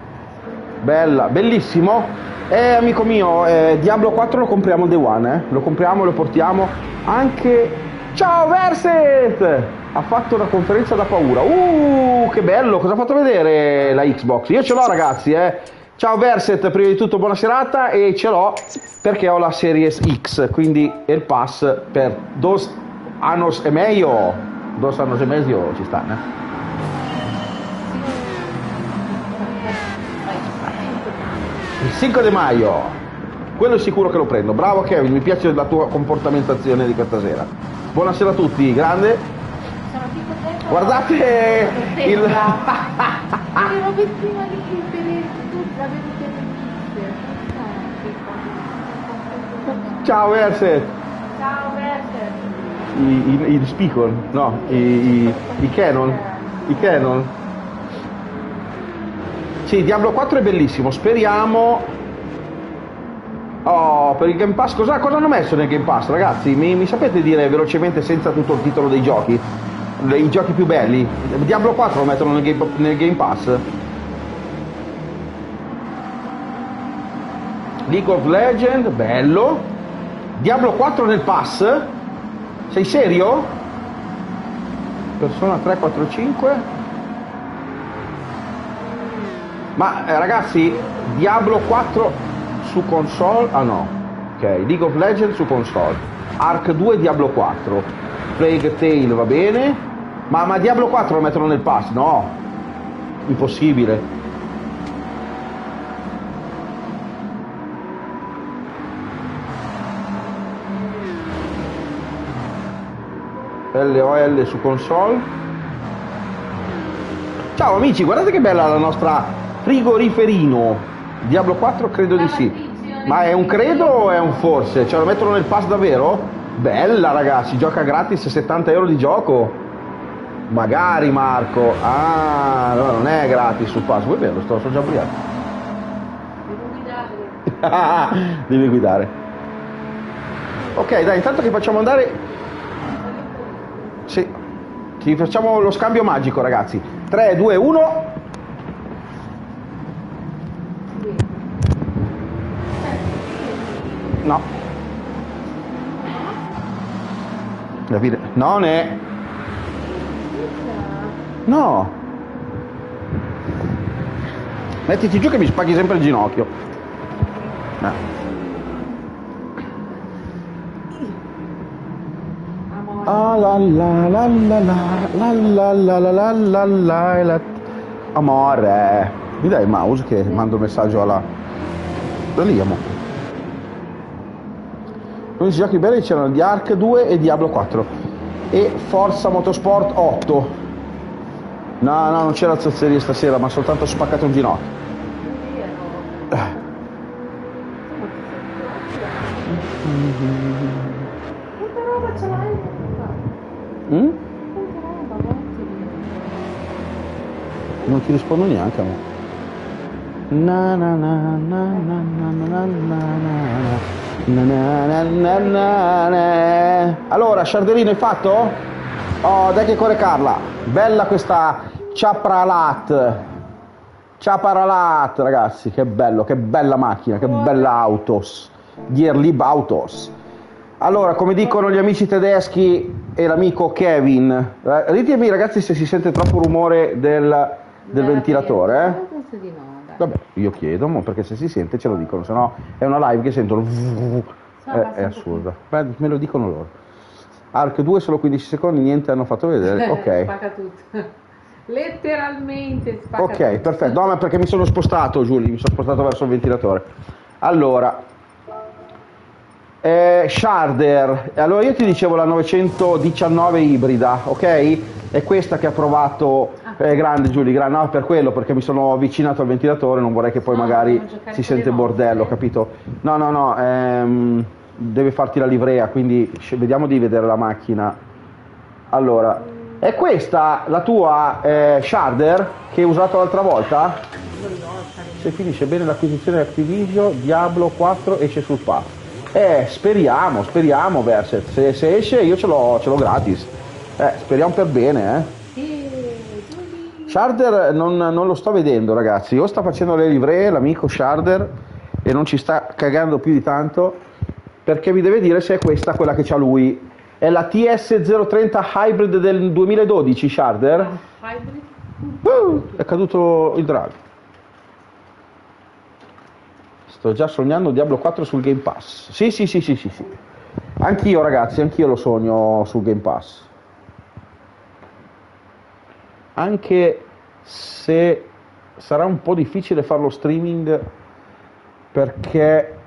Speaker 1: bella, bellissimo. Eh, amico mio, eh, Diablo 4 lo compriamo day one, eh? Lo compriamo, lo portiamo. Anche... Ciao Verset! Ha fatto una conferenza da paura. Uh, che bello! Cosa ha fatto vedere la Xbox? Io ce l'ho ragazzi, eh. Ciao Verset, prima di tutto buona serata e ce l'ho perché ho la Series X, quindi il pass per dos años e medio. Dos años e medio ci sta, eh? Il 5 di maio, quello è sicuro che lo prendo. Bravo Kevin, mi piace la tua comportamentazione di questa sera. Buonasera a tutti, grande.
Speaker 2: Sono tipo te.
Speaker 1: Guardate il...
Speaker 2: Ero in
Speaker 1: Ciao Verset.
Speaker 2: Ciao Verter.
Speaker 1: I, i, i Speakon, no, i, i, i Canon. I Canon. Sì, Diablo 4 è bellissimo, speriamo... Oh, per il Game Pass, cosa, cosa hanno messo nel Game Pass, ragazzi? Mi, mi sapete dire velocemente, senza tutto il titolo dei giochi? I giochi più belli? Diablo 4 lo mettono nel Game, nel game Pass? League of Legends, bello. Diablo 4 nel pass? Sei serio? Persona 345? Ma eh, ragazzi, Diablo 4 su console? Ah no. Ok, League of Legends su console. Arc 2 Diablo 4. Plague Tale va bene. Ma, ma Diablo 4 lo mettono nel pass? No. Impossibile. LOL su console. Ciao amici, guardate che bella la nostra frigoriferino. Diablo 4 credo di sì. Ma è un credo o è un forse? Cioè lo mettono nel pass davvero? Bella ragazzi, gioca gratis 70 euro di gioco. Magari Marco. Ah, no, non è gratis sul pass, vuoi vero? Sto, già ubriaco.
Speaker 2: Devo guidare.
Speaker 1: Devi guidare. Ok, dai, intanto che facciamo andare sì, ci facciamo lo scambio magico ragazzi. 3, 2, 1. No. Davide. Non è. No. Mettiti giù che mi spaghi sempre il ginocchio. Eh. Amore. Mi dai il mouse che mando il messaggio alla. Da lì, amore. L'unici giochi belli c'erano di Ark 2 e Diablo 4 E Forza Motorsport 8 No no non c'era zozzeria stasera ma soltanto spaccato un ginocchio? Mm? Non ti rispondo neanche amore Na na na na na na na na na na Allora, Sciarderino hai fatto? Oh, dai che corre Carla. Bella questa Chapralat. Chapralat, ragazzi, che bello, che bella macchina, che bella autos. Gearlib Autos. Allora, come dicono gli amici tedeschi e l'amico Kevin, ditemi ragazzi se si sente troppo rumore del, del ventilatore, eh? Vabbè, io chiedo, perché se si sente ce lo dicono, se no è una live che sentono...
Speaker 2: Sì,
Speaker 1: È, è assurda. Beh, me lo dicono loro. Arc 2 solo 15 secondi, niente hanno fatto vedere. Ok.
Speaker 2: Spacca tutto. Letteralmente spacca
Speaker 1: Ok,
Speaker 2: tutto.
Speaker 1: perfetto. No, ma perché mi sono spostato, Giulia, mi sono spostato verso il ventilatore. Allora, eh, Sharder, allora io ti dicevo la 919 ibrida, ok? È questa che ha provato, è grande Giulia, grande, no, per quello, perché mi sono avvicinato al ventilatore, non vorrei che poi
Speaker 2: No,
Speaker 1: magari
Speaker 2: dobbiamo giocare
Speaker 1: si sente bordello, capito? No, no, no, ehm, deve farti la livrea, quindi vediamo di vedere la macchina. Allora, è questa la tua eh, Sharder che hai usato l'altra volta? Se finisce bene l'acquisizione di Activision, Diablo 4 esce sul pass. Eh, speriamo, speriamo Verset. Se, se esce io ce l'ho, ce l'ho gratis. Eh, speriamo per bene, eh. Sharder non, non lo sto vedendo ragazzi, o sta facendo le livree l'amico Sharder e non ci sta cagando più di tanto perché vi deve dire se è questa quella che c'ha lui. È la TS030 Hybrid del 2012 Sharder?
Speaker 2: Hybrid?
Speaker 1: Uh, è caduto il drive. Sto già sognando Diablo 4 sul Game Pass. Sì, sì, sì, sì, sì, sì. Anch'io ragazzi, anch'io lo sogno sul Game Pass. Anche se sarà un po' difficile farlo streaming perché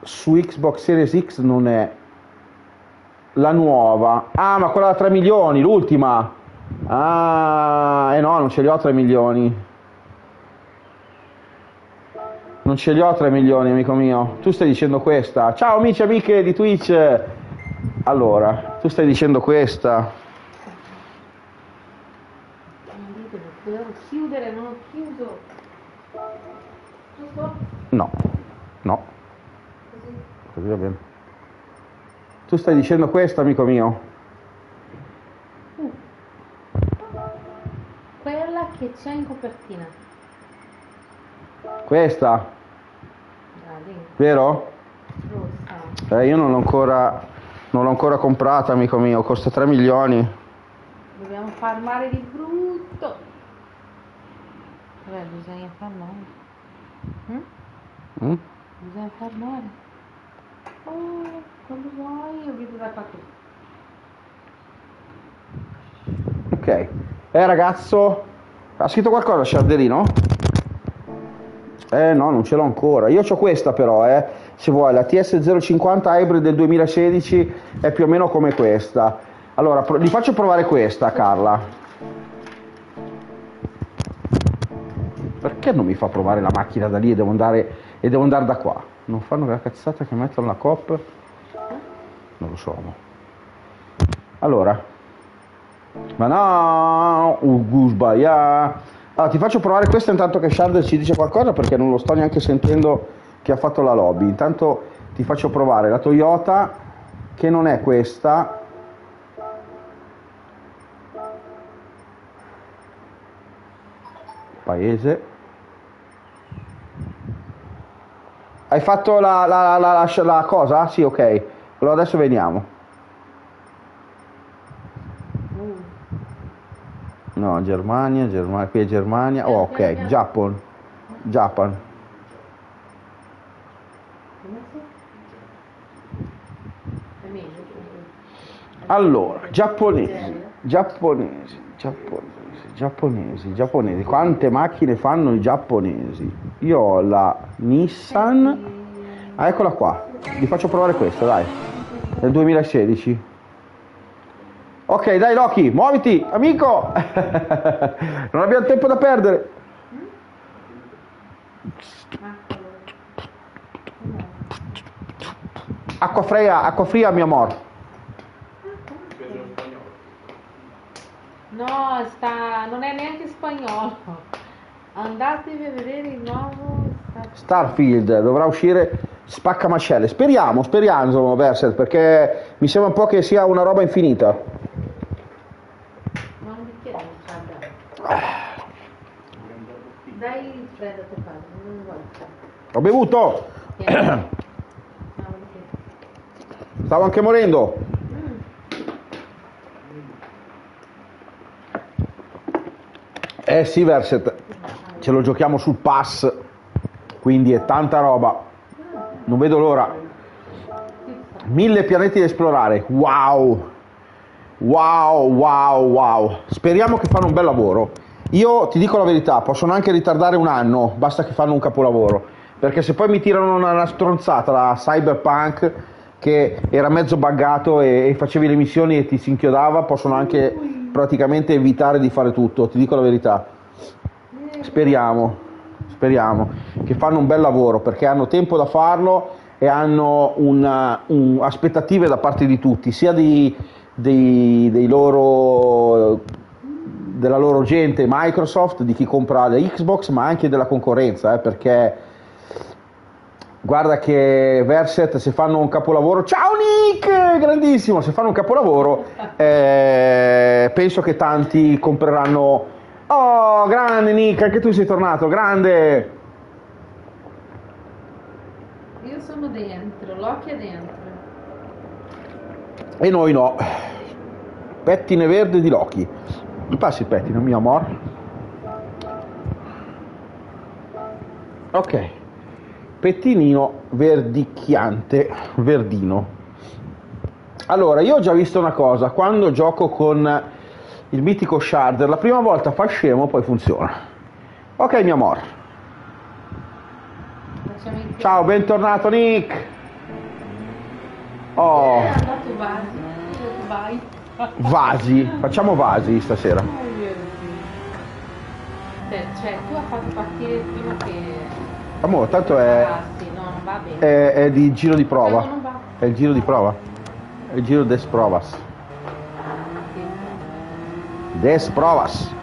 Speaker 1: su Xbox Series X non è la nuova. Ah, ma quella da 3 milioni, l'ultima. Ah, eh no, non ce li ho a 3 milioni. Non ce li ho a 3 milioni, amico mio. Tu stai dicendo questa. Ciao amici e amiche di Twitch. Allora, tu stai dicendo questa.
Speaker 2: Devo chiudere, non ho chiuso. Giusto?
Speaker 1: No, no. Così va bene. Tu stai dicendo questo, amico mio?
Speaker 2: Quella che c'è in copertina.
Speaker 1: Questa, vero?
Speaker 2: rossa.
Speaker 1: Eh, io non l'ho ancora, non l'ho ancora comprata, amico mio. Costa 3 milioni.
Speaker 2: Dobbiamo farmare di brutto. Vabbè, bisogna farmare. Mm?
Speaker 1: Mm?
Speaker 2: Bisogna farmare. Oh, quando vuoi, io vedo da qua.
Speaker 1: Ok. Eh ragazzo, ha scritto qualcosa Sciarderino? Eh no, non ce l'ho ancora. Io ho questa però, eh. Se vuoi, la TS050 Hybrid del 2016 è più o meno come questa. Allora, pro- gli faccio provare questa, Carla. Perché non mi fa provare la macchina da lì e devo andare, e devo andare da qua? Non fanno la cazzata che mettono la COP? Non lo so. no. Allora, ma no, Ugu sbaglia. Allora, ti faccio provare questo intanto che Shader ci dice qualcosa perché non lo sto neanche sentendo che ha fatto la lobby. Intanto ti faccio provare la Toyota che non è questa. Paese. Hai fatto la, la, la, la- la cosa? Sì, ok. Allora adesso veniamo. No, Germania, Germania, qui è Germania. Oh, ok. Japan.
Speaker 2: È meglio.
Speaker 1: Allora, giapponesi, giapponesi, giapponesi, giapponesi, giapponesi. Quante macchine fanno i giapponesi? Io ho la Nissan. Ah, eccola qua. Vi faccio provare questa, dai. Del 2016. Ok, dai Loki, muoviti, amico. non abbiamo tempo da perdere. Acqua fria, acqua fria, mio amor.
Speaker 2: No, sta... non è neanche spagnolo. Andatevi a vedere il nuovo... sta-
Speaker 1: Starfield dovrà uscire spaccamascelle. Speriamo, speriamo, Verset, perché mi sembra un po' che sia una roba infinita.
Speaker 2: Ma un bicchiere di calda. Dai freddo a te padre, non freddo.
Speaker 1: Ho bevuto, stavo anche morendo. Eh sì, Verset, ce lo giochiamo sul pass, quindi è tanta roba. Non vedo l'ora. Mille pianeti da esplorare. Wow! Wow, wow, wow. Speriamo che fanno un bel lavoro. Io ti dico la verità, possono anche ritardare un anno, basta che fanno un capolavoro. Perché se poi mi tirano una, una stronzata la Cyberpunk che era mezzo buggato e, e facevi le missioni e ti si inchiodava, possono anche praticamente evitare di fare tutto, ti dico la verità. Speriamo, speriamo che fanno un bel lavoro perché hanno tempo da farlo e hanno una- un- aspettative da parte di tutti, sia di- dei, dei loro, della loro gente Microsoft, di chi compra le Xbox, ma anche della concorrenza, eh, perché guarda che Verset se fanno un capolavoro, ciao Nick, grandissimo, se fanno un capolavoro eh, penso che tanti compreranno Oh, grande Nick, anche tu sei tornato, grande.
Speaker 2: Io sono dentro, Loki è dentro.
Speaker 1: E noi no. Pettine verde di Loki. Mi passi il pettine, mio amor? Ok. Pettinino verdicchiante, verdino. Allora, io ho già visto una cosa, quando gioco con il mitico Sharder, la prima volta fa scemo, poi funziona. Ok, mio amor. Ciao, bentornato Nick. Oh,
Speaker 2: È Vasi.
Speaker 1: Facciamo vasi stasera.
Speaker 2: Cioè, cioè, tu hai fatto partire prima che...
Speaker 1: Amore, tanto è,
Speaker 2: Ah, sì, no, non va bene.
Speaker 1: è, è di giro di prova.
Speaker 2: va.
Speaker 1: È il giro di prova. È il giro des provas. Des provas.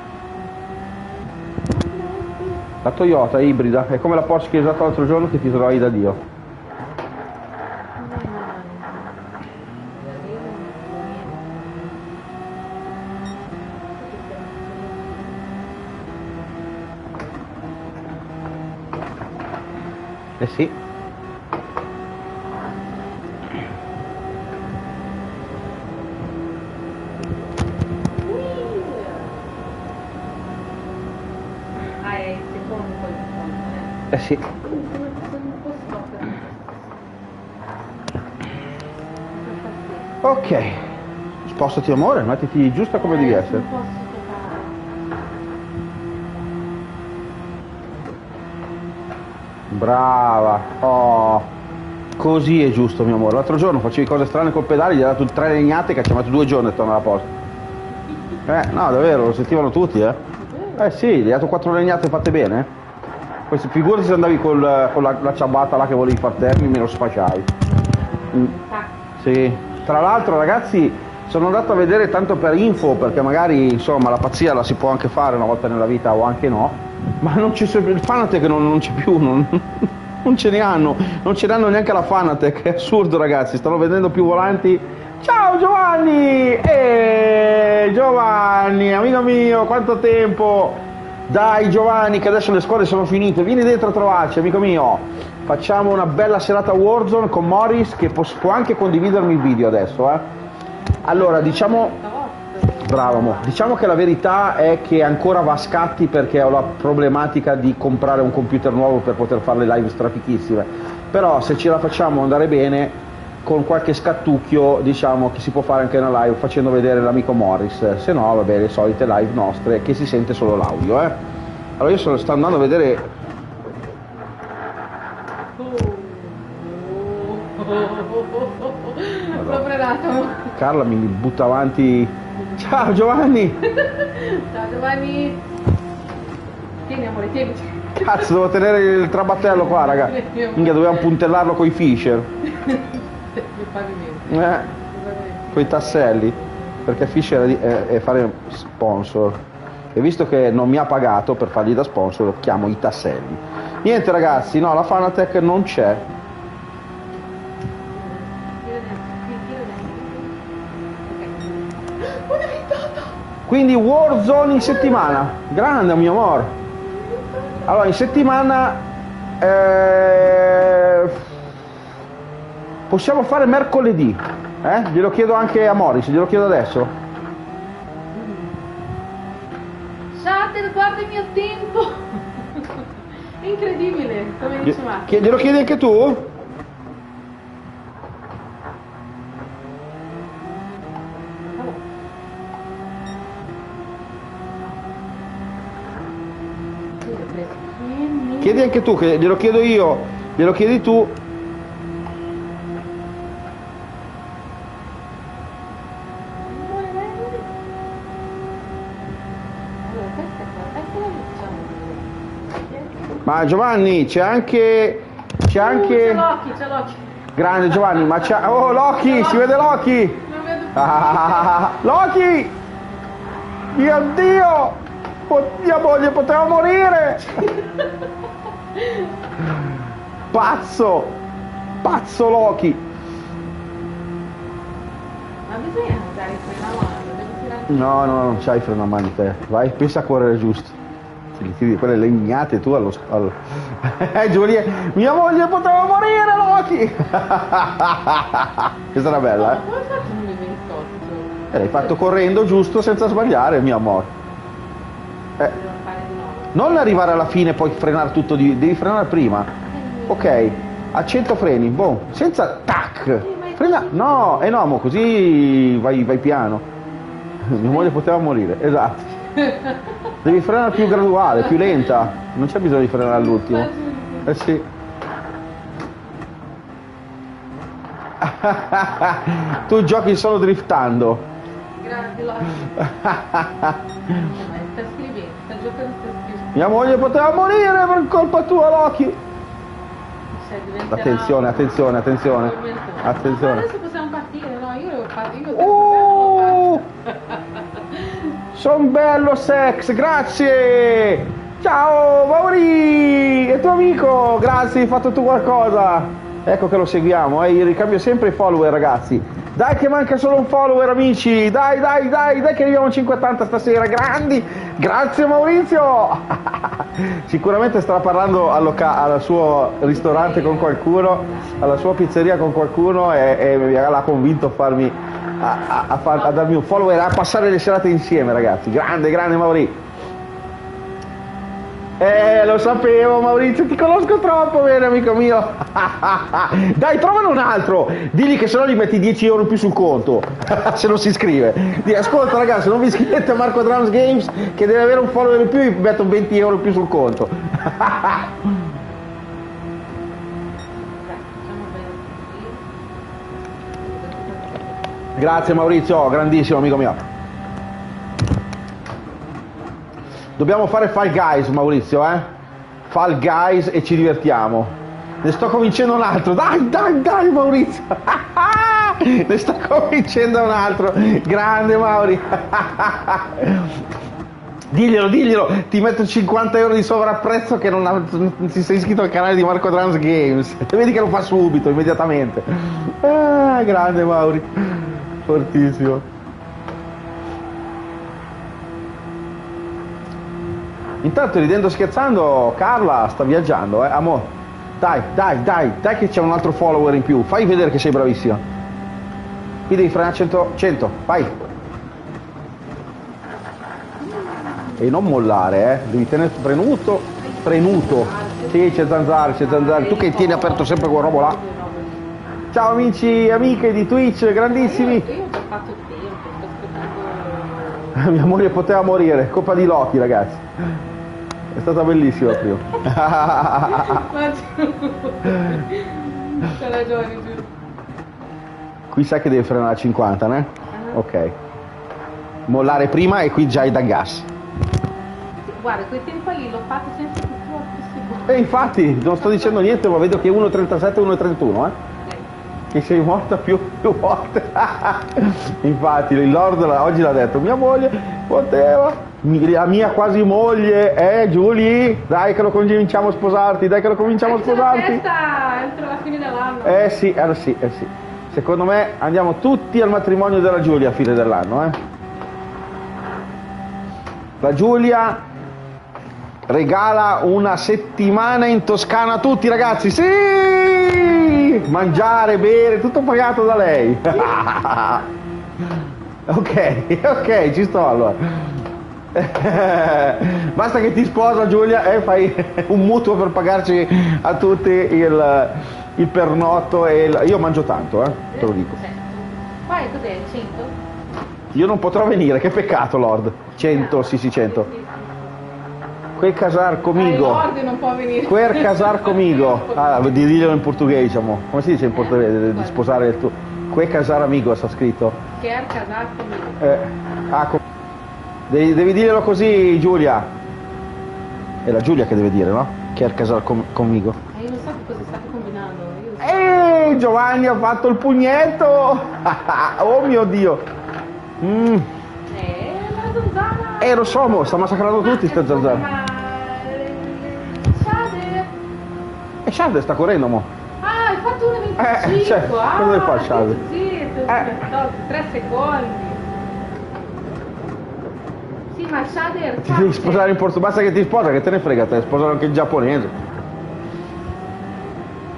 Speaker 1: La Toyota ibrida è come la Porsche che hai usato l'altro giorno che ti trovai da Dio. Eh sì.
Speaker 2: Ah, eh.
Speaker 1: Eh sì. Ok. Spostati amore, mettiti giusta come devi essere. Brava. Oh. Così è giusto, mio amore. L'altro giorno facevi cose strane col pedale, gli hai dato tre legnate che ci ha messo due giorni a tornare alla posta. Eh, no, davvero, lo sentivano tutti, eh. Eh sì, gli hai dato quattro legnate fatte bene. Poi figurati se andavi col- con la, la ciabatta là che volevi far termine, me lo sfasciavi. Mm, sì. Tra l'altro, ragazzi, sono andato a vedere tanto per info, perché magari, insomma, la pazzia la si può anche fare una volta nella vita o anche no. Ma non c'è il Fanatec non, non c'è più, non, non ce ne hanno, non ce ne hanno neanche la Fanatec, è assurdo ragazzi, stanno vendendo più volanti. Ciao Giovanni! Eh, Giovanni, amico mio, quanto tempo! Dai Giovanni, che adesso le scuole sono finite, vieni dentro a trovarci, amico mio. Facciamo una bella serata Warzone con Morris che pos- può anche condividermi il video adesso, eh. Allora, diciamo Bravo, mo. diciamo che la verità è che ancora va a scatti perché ho la problematica di comprare un computer nuovo per poter fare le live strafichissime. Però se ce la facciamo andare bene, con qualche scattucchio diciamo che si può fare anche una live facendo vedere l'amico Morris. Se no, vabbè, le solite live nostre che si sente solo l'audio, eh. Allora io sono, sto andando a vedere.
Speaker 2: Proprio dato.
Speaker 1: Carla mi butta avanti. Ciao Giovanni!
Speaker 2: Ciao Giovanni. Tieni amore, tieni.
Speaker 1: Cazzo, devo tenere il trabattello qua, raga. Minchia, dovevamo puntellarlo coi Fisher.
Speaker 2: Il pavimento.
Speaker 1: Eh. con i tasselli perché Fisher è, di- è- è fare sponsor e visto che non mi ha pagato per fargli da sponsor lo chiamo i tasselli niente ragazzi no la Fanatec non c'è quindi Warzone in settimana grande mio amor allora in settimana eh, possiamo fare mercoledì eh? glielo chiedo anche a Morris glielo chiedo adesso
Speaker 2: Shatter, guarda il mio tempo! Incredibile, come dice.
Speaker 1: Chie- glielo chiedi anche tu?
Speaker 2: Io ho preso pieni.
Speaker 1: Chiedi anche tu, che glielo chiedo io, glielo chiedi tu. Ma Giovanni, c'è anche. C'è
Speaker 2: Uh,
Speaker 1: anche.
Speaker 2: c'è Loki, c'è Loki.
Speaker 1: Grande Giovanni, ma c'è. Oh Loki, si vede Loki!
Speaker 2: Non vedo.
Speaker 1: Ah, Loki! Mio Dio! Mia moglie poteva morire! Pazzo! Pazzo Loki!
Speaker 2: Ma bisogna andare in quella mano, devo tirare
Speaker 1: No, no, non c'hai freno a mano te. Vai, pensa a correre giusto. Ti tiri quelle legnate tu allo... allo... eh, Giulia, mia moglie poteva morire, Loki! Questa era bella, eh?
Speaker 2: Come hai fatto un 28?
Speaker 1: E l'hai fatto correndo giusto senza sbagliare, mio amore. Eh, non arrivare alla fine e poi frenare tutto di... devi frenare prima. Ok, a 100 freni, boh, senza tac. Frena, no, eh no, mo così vai, vai piano. Mia moglie poteva morire, esatto. Devi frenare più graduale, più lenta. Non c'è bisogno di frenare all'ultimo. Eh sì. tu giochi solo driftando.
Speaker 2: Grazie, Loki. Ma sta scrivendo, sta giocando.
Speaker 1: Mia moglie poteva morire per colpa tua, Loki.
Speaker 2: Cioè,
Speaker 1: Attenzione, attenzione, attenzione. Attenzione.
Speaker 2: Adesso possiamo partire, no? Io devo
Speaker 1: Oh! Son bello sex, grazie! Ciao Mauri! E tuo amico, grazie, hai fatto tu qualcosa! Ecco che lo seguiamo, eh, io ricambio sempre i follower ragazzi. Dai che manca solo un follower amici, dai dai dai, dai che arriviamo a 580 stasera, grandi! Grazie Maurizio! Sicuramente starà parlando al, loca- al suo ristorante con qualcuno, alla sua pizzeria con qualcuno e, e mi l'ha convinto a farmi a, a- a far- a darmi un follower a passare le serate insieme ragazzi. Grande, grande Maurizio. Eh, lo sapevo Maurizio, ti conosco troppo bene amico mio. Dai, trovane un altro. Digli che se no gli metti 10 euro più sul conto. se non si iscrive. Ascolta ragazzi, se non vi iscrivete a Marco Drums Games che deve avere un follower in più, vi metto 20 euro più sul conto. Grazie Maurizio, grandissimo amico mio. Dobbiamo fare Fall Guys Maurizio, eh? Fall Guys e ci divertiamo. Ne sto convincendo un altro. Dai, dai, dai Maurizio. ne sto convincendo un altro. Grande Mauri. Diglielo, diglielo, ti metto 50 euro di sovrapprezzo che non, ha- non ti sei iscritto al canale di Marco Trans Games. E vedi che lo fa subito, immediatamente. Ah, grande Mauri. Fortissimo. Intanto ridendo scherzando, Carla sta viaggiando, eh, amore. Dai, dai, dai, dai che c'è un altro follower in più. Fai vedere che sei bravissima. Qui devi frenare 100, 100, vai. E non mollare, eh. Devi tenere premuto, premuto. Sì, c'è zanzare, c'è zanzare. Tu che tieni aperto sempre quel robo là. Ciao amici e amiche di Twitch, grandissimi. Mia moglie poteva morire, colpa di Loki ragazzi. È stata bellissima prima.
Speaker 2: Ma. C'ha ragione, giù.
Speaker 1: qui sai che devi frenare a 50, né? Ok. Mollare prima e qui già hai da gas.
Speaker 2: Guarda, quel tempo lì l'ho fatto senza secondi.
Speaker 1: E infatti, non sto dicendo niente, ma vedo che 1.37 e 1.31, eh? Che sei morta più, più volte. infatti, il Lord oggi l'ha detto, mia moglie poteva. La mia quasi moglie, eh Giulia, dai che lo cominciamo a sposarti, dai che lo cominciamo a sposarti.
Speaker 2: festa entro la fine dell'anno.
Speaker 1: Eh sì, eh sì, eh sì. Secondo me andiamo tutti al matrimonio della Giulia a fine dell'anno, eh. La Giulia regala una settimana in Toscana a tutti ragazzi, sì! Mangiare, bere, tutto pagato da lei. ok, ok, ci sto allora. Basta che ti sposa Giulia e fai un mutuo per pagarci a tutti il, il pernotto e il... Io mangio tanto, eh, te lo dico.
Speaker 2: Poi cos'è? 100?
Speaker 1: Io non potrò venire, che peccato Lord. 100, sì sì 100. Quel casar
Speaker 2: Ah,
Speaker 1: comigo.
Speaker 2: Lord non può venire.
Speaker 1: Quer casar comigo. Ah, di dirglielo in portoghese, diciamo. Come si dice in portoghese? Di sposare il tuo. Que casar amigo sta scritto.
Speaker 2: Quer casar comigo.
Speaker 1: Eh, ah, com- devi, devi dirglielo così, Giulia. È la Giulia che deve dire, no? Quer casar com- comigo.
Speaker 2: Eh, io non so che cosa state combinando. Io...
Speaker 1: Ehi, Giovanni ha fatto il pugnetto! oh mio Dio! Mm.
Speaker 2: Eh.
Speaker 1: Eh, lo so, mo, sta massacrando tutti sta zanzara.
Speaker 2: Ma... Shade.
Speaker 1: E Shade sta correndo, mo.
Speaker 2: Ah, hai fatto una 25.
Speaker 1: Eh, cioè,
Speaker 2: ah,
Speaker 1: cosa devi fare, Shade?
Speaker 2: Zitto,
Speaker 1: Eh.
Speaker 2: tre secondi. Ma Shader,
Speaker 1: Ti devi sposare in portoghese, basta che ti sposa, che te ne frega, te sposano anche in giapponese.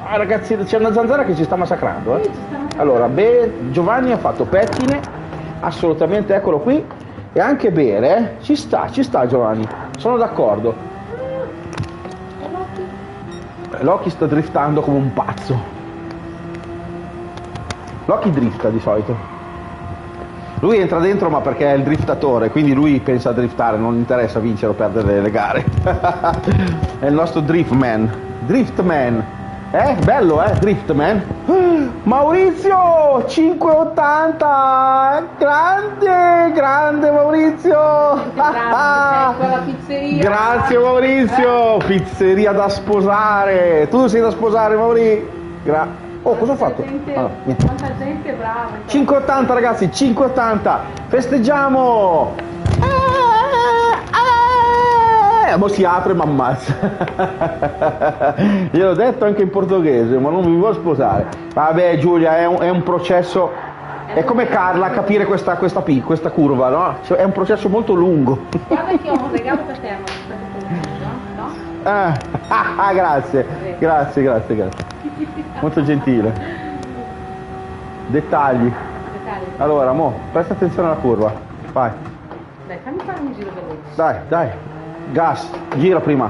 Speaker 1: Ah, ragazzi, c'è una zanzara che ci sta massacrando, eh. Allora, bere, Giovanni ha fatto pettine, assolutamente, eccolo qui, e anche bere, eh. Ci sta, ci sta Giovanni, sono d'accordo. Loki sta driftando come un pazzo. Loki drifta di solito. Lui entra dentro ma perché è il driftatore, quindi lui pensa a driftare, non interessa vincere o perdere le gare. è il nostro driftman. Driftman. Eh? Bello, eh? Driftman. Maurizio! 5,80! Grande, grande Maurizio!
Speaker 2: Grazie, pizzeria.
Speaker 1: Grazie Maurizio! Pizzeria da sposare! Tu sei da sposare Maurizio? Gra- oh, cosa ho fatto?
Speaker 2: Gente,
Speaker 1: Ah, niente.
Speaker 2: quanta gente brava.
Speaker 1: 5,80 ragazzi, 5,80! Festeggiamo! Eh, mo si apre e mi ammazza. Gliel'ho detto anche in portoghese, ma non mi vuole sposare. Vabbè Giulia, è un, è un processo... È come Carla capire questa, questa, pi- questa curva, no? Cioè, è un processo molto lungo.
Speaker 2: Guarda che ho un regalo per te, ma no?
Speaker 1: Ah, ah, grazie, grazie, grazie, grazie. Molto gentile. Dettagli.
Speaker 2: Dettagli.
Speaker 1: Allora, mo, presta attenzione alla curva. Vai.
Speaker 2: Dai, fammi fare un giro veloce.
Speaker 1: Dai, dai. Gas. Gira prima.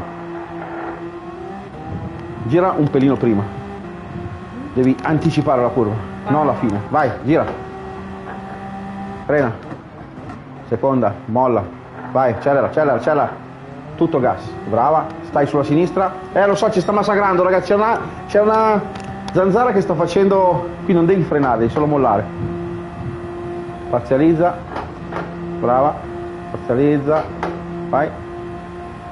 Speaker 1: Gira un pelino prima. Devi anticipare la curva, non la fine. Vai, gira. Frena. Seconda, molla. Vai, accelera, accelera, accelera. Tutto gas. Brava. Stai sulla sinistra. Eh, lo so, ci sta massacrando, ragazzi. C'è una, c'è una zanzara che sta facendo... Qui non devi frenare, devi solo mollare. Parzializza. Brava. Parzializza. Vai.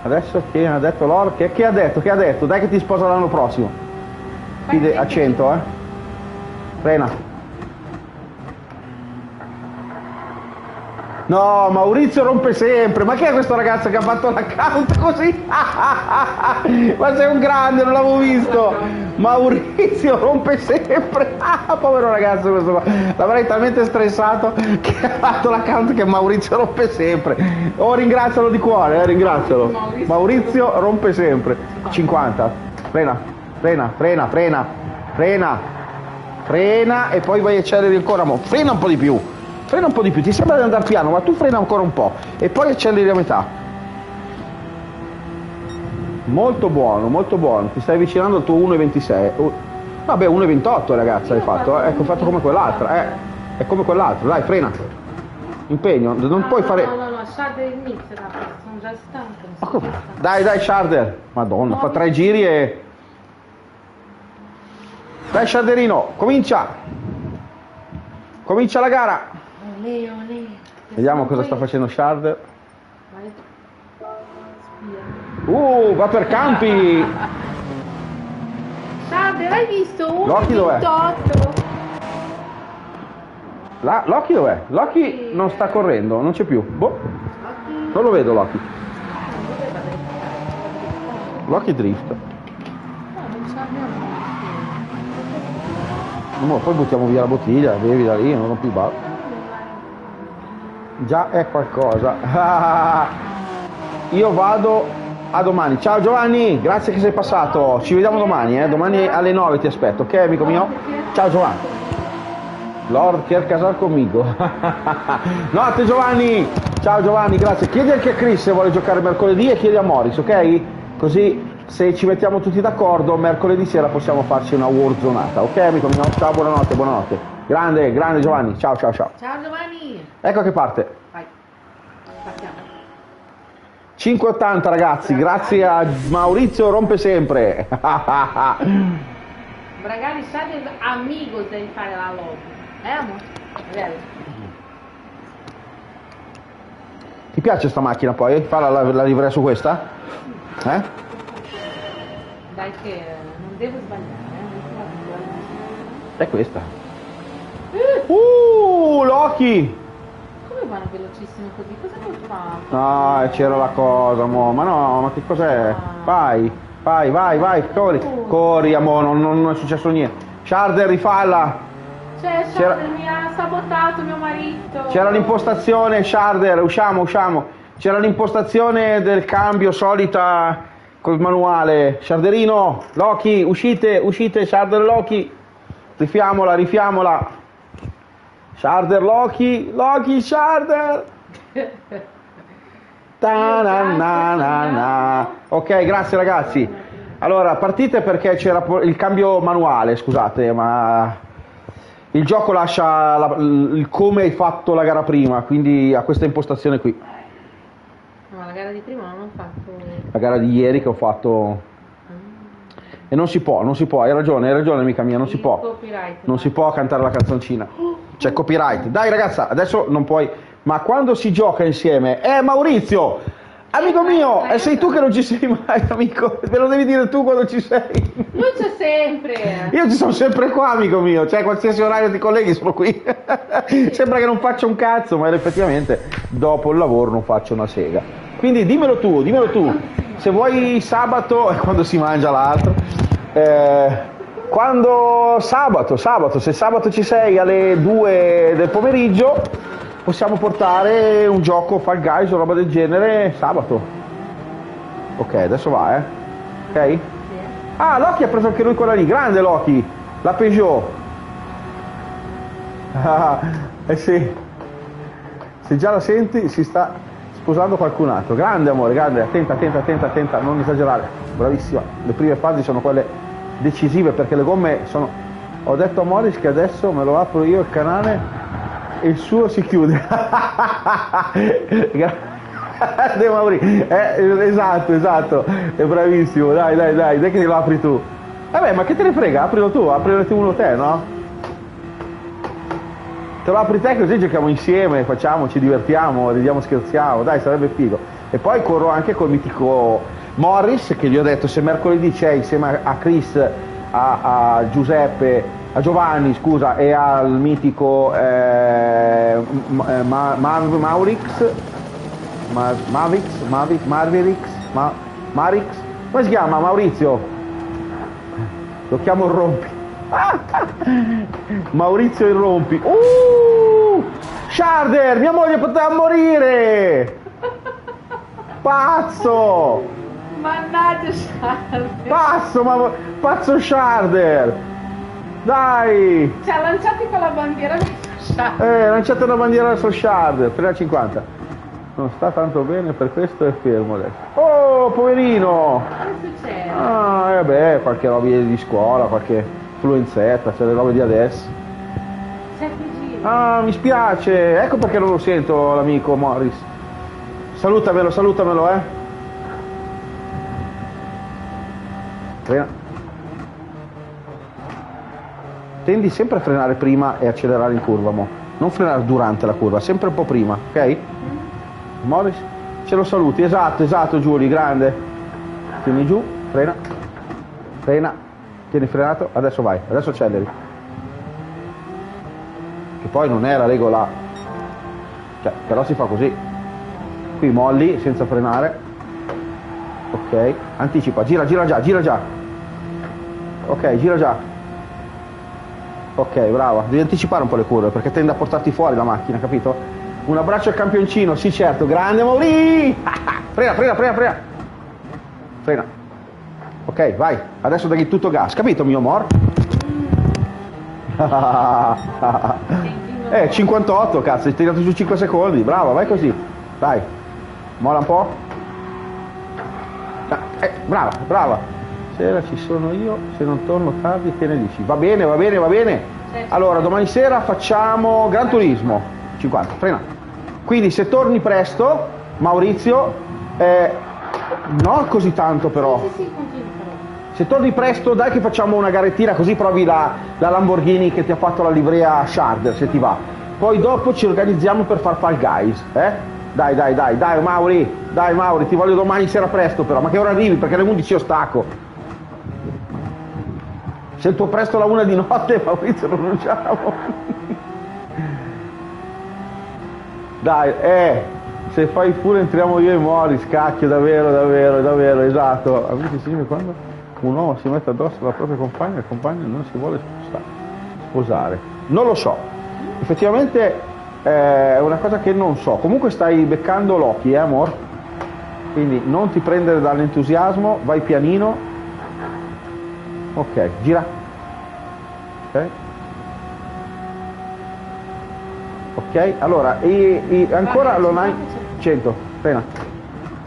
Speaker 1: Adesso che ha detto Lor? Che, che ha detto? Che ha detto? Dai che ti sposa l'anno prossimo. Fide a 100, eh. Frena. No, Maurizio rompe sempre. Ma chi è questo ragazzo che ha fatto l'account così? Ma sei un grande, non l'avevo visto. Maurizio rompe sempre. Ah, povero ragazzo questo qua. L'avrei talmente stressato che ha fatto l'account che Maurizio rompe sempre. Oh, ringrazialo di cuore, eh, ringrazialo. Maurizio rompe sempre. 50. Frena, frena, frena, frena, frena. Frena e poi vai e acceleri ancora. Frena un po' di più. Frena un po' di più, ti sembra di andare piano, ma tu frena ancora un po' e poi acceleri a metà. Molto buono, molto buono. Ti stai avvicinando al tuo 1,26. Uh, Vabbè, 1,28 ragazza hai fatto. eh. Ecco, fatto come quell'altra. Eh. È come quell'altra. Dai, frena. Impegno. Non puoi fare...
Speaker 2: No, no, no, Shader inizia, sono già stanca.
Speaker 1: Dai, dai, Sharder. Madonna, fa tre giri e... Dai, Sharderino, comincia. Comincia la gara.
Speaker 2: Olè.
Speaker 1: Vediamo cosa sta facendo.
Speaker 2: Spia.
Speaker 1: Uh, va per campi.
Speaker 2: Shader, hai visto?
Speaker 1: Loki dov'è?
Speaker 2: 1,28.
Speaker 1: La, Loki dov'è? Loki non sta correndo, non c'è più. Boh,
Speaker 2: Loki.
Speaker 1: non lo vedo Loki. Loki drift.
Speaker 2: No, non ce l'abbiamo.
Speaker 1: Mo, poi buttiamo via la bottiglia, bevi da lì, non rompi il bar. Già è qualcosa. Io vado a domani. Ciao Giovanni, grazie che sei passato. Ci vediamo domani, eh. Domani alle 9 ti aspetto, ok amico mio? Ciao Giovanni. Lord quer casar conmigo. Notte Giovanni! Ciao Giovanni, grazie. Chiedi anche a Chris se vuole giocare mercoledì e chiedi a Morris, ok? Così se ci mettiamo tutti d'accordo, mercoledì sera possiamo farci una warzonata, ok amico mio? Ciao, buonanotte, buonanotte. Grande, grande Giovanni, ciao ciao ciao.
Speaker 2: Ciao Giovanni.
Speaker 1: Ecco che parte.
Speaker 2: Vai. Partiamo.
Speaker 1: 5,80 ragazzi, grazie a Maurizio rompe sempre.
Speaker 2: Magari Shader amigos devi fare la lobby. Eh, amore? È vero?
Speaker 1: Ti piace sta macchina poi? Fa la, la, livrea su questa? Eh?
Speaker 2: Dai che non devo sbagliare, eh?
Speaker 1: È questa. Uh, Loki!
Speaker 2: Come vanno velocissimi così? Cosa ho fatto?
Speaker 1: No, c'era la cosa, mo. Ma no, ma che cos'è? Vai, vai, vai, vai, corri. Corri, amore, non, non è successo niente. Sharder, rifalla.
Speaker 2: Cioè, Shader mi ha sabotato mio marito.
Speaker 1: C'era l'impostazione, Sharder, usciamo, usciamo. c'era l'impostazione del cambio solita col manuale. Sharderino, Loki, uscite, uscite, Sharder Loki. Rifiamola, rifiamola. Sharder Loki, Loki Sharder. Ok, grazie ragazzi. Allora, partite perché c'era il cambio manuale, scusate, ma il gioco lascia la- il come hai fatto la gara prima, quindi ha questa impostazione qui.
Speaker 2: Ma la gara di prima non ho fatto.
Speaker 1: La gara di ieri che ho fatto e non si può, non si può, hai ragione, hai ragione amica mia, non si può. Non si può cantare la canzoncina. C'è copyright. Dai ragazza, adesso non puoi. Ma quando si gioca insieme, eh Maurizio, amico mio, e sei tu che non ci sei mai, amico. Me lo devi dire tu quando ci sei.
Speaker 2: Lui c'è sempre.
Speaker 1: Io ci sono sempre qua, amico mio, cioè qualsiasi orario di colleghi sono qui. Sembra che non faccia un cazzo, ma effettivamente dopo il lavoro non faccio una sega. Quindi dimmelo tu, dimmelo tu. Se vuoi sabato, è quando si mangia l'altro. eh, quando sabato, sabato, se sabato ci sei alle 2 del pomeriggio, possiamo portare un gioco Fall Guys o roba del genere sabato. Ok, adesso va, eh. Ok? Ah, Loki ha preso anche lui quella lì, grande Loki, la Peugeot. Ah, eh sì, se già la senti si sta sposando qualcun altro. Grande amore, grande, attenta, attenta, attenta, attenta, non esagerare. Bravissima, le prime fasi sono quelle decisive perché le gomme sono... Ho detto a Morris che adesso me lo apro io il canale e il suo si chiude. Grande Mauri, eh, esatto, esatto, è bravissimo, dai, dai, dai, dai che lo apri tu. Vabbè, ma che te ne frega, aprilo tu, aprilo uno te, no? Te lo apri te così giochiamo insieme, facciamo, ci divertiamo, ridiamo, scherziamo, dai, sarebbe figo. E poi corro anche col mitico Morris, che gli ho detto se mercoledì c'è insieme a Chris, a, a Giuseppe, a Giovanni, scusa, e al mitico eh, eh, Ma- Ma- Maurix, Ma- Mavix, Mavix, Marvirix, Ma- Marix, come si chiama? Maurizio? Lo chiamo il Rompi. Maurizio il Rompi. Uh! Sharder, mia moglie poteva morire! Pazzo!
Speaker 2: Mannaggia Charlie.
Speaker 1: Pazzo, ma pazzo Sharder! Dai!
Speaker 2: Ci ha lanciati con la bandiera di Charlie.
Speaker 1: Eh, lanciate una bandiera verso Sharder, 3,50. Non sta tanto bene, per questo è fermo adesso. Oh, poverino!
Speaker 2: Che succede?
Speaker 1: Ah, eh beh, qualche roba di scuola, qualche influenzetta, c'è le robe di adesso.
Speaker 2: C'è.
Speaker 1: Ah, mi spiace, ecco perché non lo sento l'amico Morris. Salutamelo, salutamelo, eh. Frena. Tendi sempre a frenare prima e accelerare in curva, mo. Non frenare durante la curva, sempre un po' prima, ok? Morris, ce lo saluti, esatto, esatto, Giulia, grande. Tieni giù, frena, frena, tieni frenato, adesso vai, adesso acceleri. Che poi non è la regola, cioè, però si fa così. Qui molli senza frenare, ok, anticipa, gira, gira già, gira già. Ok, gira già. Ok, brava, devi anticipare un po' le curve perché tende a portarti fuori la macchina, capito? Un abbraccio al campioncino, sì certo, grande Mauri! frena, frena, frena, frena. Frena. Ok, vai, adesso dai tutto gas, capito mio amor? eh, 58, cazzo, hai tirato su 5 secondi, brava, vai così. Dai, molla un po'. Brava, brava. Sera ci sono io, se non torno tardi che ne dici? Va bene, va bene, va bene.
Speaker 2: Certo.
Speaker 1: Allora, domani sera facciamo Gran Turismo. 50, frena. Quindi se torni presto, Maurizio, eh, non così tanto però.
Speaker 2: Sì, sì, continua però.
Speaker 1: Se torni presto, dai che facciamo una garettina così provi la, la Lamborghini che ti ha fatto la livrea Sharder, se ti va. Poi dopo ci organizziamo per far Fall Guys, eh? Dai, dai, dai, dai Mauri, dai Mauri, ti voglio domani sera presto però, ma che ora arrivi? Perché alle 11 io stacco. Se il tuo presto alla una di notte, Maurizio, lo rinunciamo. Dai, eh, se fai pure entriamo io e Morris, cacchio, davvero, davvero, davvero, esatto. Amici, sì, quando un uomo si mette addosso alla propria compagna, il compagno non si vuole sposare. Non lo so. Effettivamente È una cosa che non so. Comunque stai beccando Loki, eh, amor? Quindi non ti prendere dall'entusiasmo, vai pianino. Ok, gira. Ok. Ok, allora, e, e ancora l'online... 100, frena.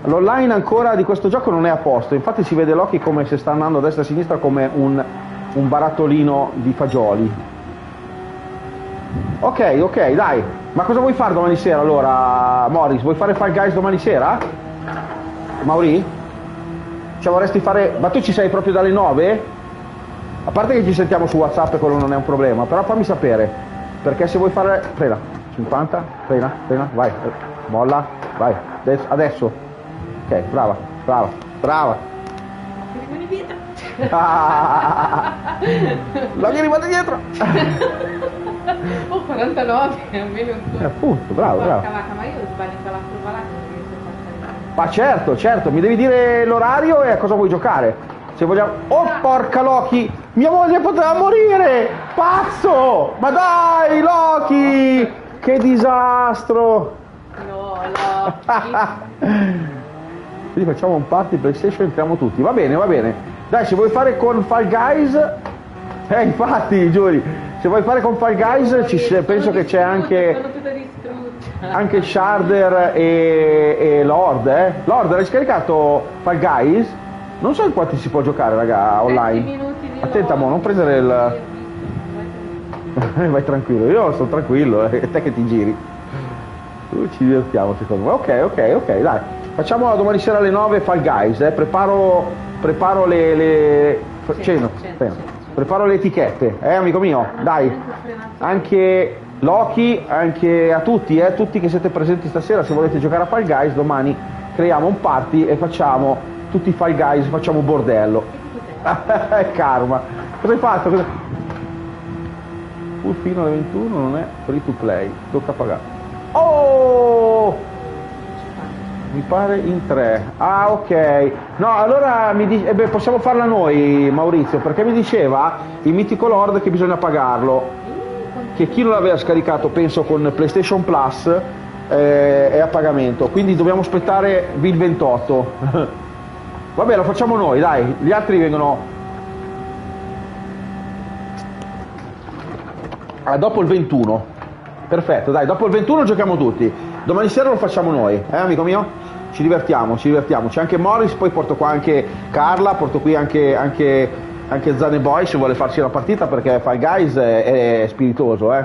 Speaker 1: L'online ancora di questo gioco non è a posto, infatti si vede Loki come se sta andando a destra e a sinistra come un, un barattolino di fagioli. Ok, ok, dai. Ma cosa vuoi fare domani sera allora, Morris? Vuoi fare Fall Guys domani sera? Mauri? Cioè vorresti fare... Ma tu ci sei proprio dalle 9? A parte che ci sentiamo su Whatsapp e quello non è un problema, però fammi sapere. Perché se vuoi fare... Frena. 50, frena, frena, vai. Molla, vai. Adesso. Ok, brava, brava, brava. Ah, la mi rimane dietro.
Speaker 2: Oh, 49, almeno un
Speaker 1: Eh, appunto, bravo, bravo.
Speaker 2: vacca, ma io sbaglio con la curva là.
Speaker 1: Ma certo, certo, mi devi dire l'orario e a cosa vuoi giocare. Se vogliamo... Oh, porca Loki! Mia moglie poteva morire! Pazzo! Ma dai, Loki! Che disastro!
Speaker 2: No, no.
Speaker 1: Quindi facciamo un party PlayStation entriamo tutti. Va bene, va bene. Dai, se vuoi fare con Fall Guys... Eh, infatti, Giuri, se vuoi fare con Fall Guys ci penso che c'è anche...
Speaker 2: Sono
Speaker 1: anche Sharder e, e Lord, eh? Lord, hai scaricato Fall Guys? Non so in quanti si può giocare, raga, online. Attenta, mo, non prendere il... Vai tranquillo, io sto tranquillo, eh, te che ti giri. Ci divertiamo secondo me. Ok, ok, ok, dai. Facciamo domani sera alle 9 Fall Guys, eh? Preparo, preparo le... le... Ceno,
Speaker 2: sì, sì.
Speaker 1: Preparo le etichette, eh amico mio? Dai. Anche Loki, anche a tutti, eh, tutti che siete presenti stasera, se volete giocare a Fall Guys, domani creiamo un party e facciamo tutti i Fall Guys, facciamo bordello. Karma. Cosa hai fatto? Cosa... Full fino alle 21 non è free to play, tocca pagare. Oh! Mi pare in tre. Ah, ok. No, allora mi dice, eh beh, possiamo farla noi, Maurizio, perché mi diceva il mitico Lord che bisogna pagarlo. Che chi non l'aveva scaricato, penso con PlayStation Plus, eh, è a pagamento. Quindi dobbiamo aspettare il 28. Vabbè, lo facciamo noi, dai. Gli altri vengono. Ah, dopo il 21. Perfetto, dai, dopo il 21 giochiamo tutti. Domani sera lo facciamo noi, eh amico mio? Ci divertiamo, ci divertiamo. C'è anche Morris, poi porto qua anche Carla, porto qui anche, anche, anche Zane Boy se vuole farci una partita perché Fall Guys è, è spiritoso, eh?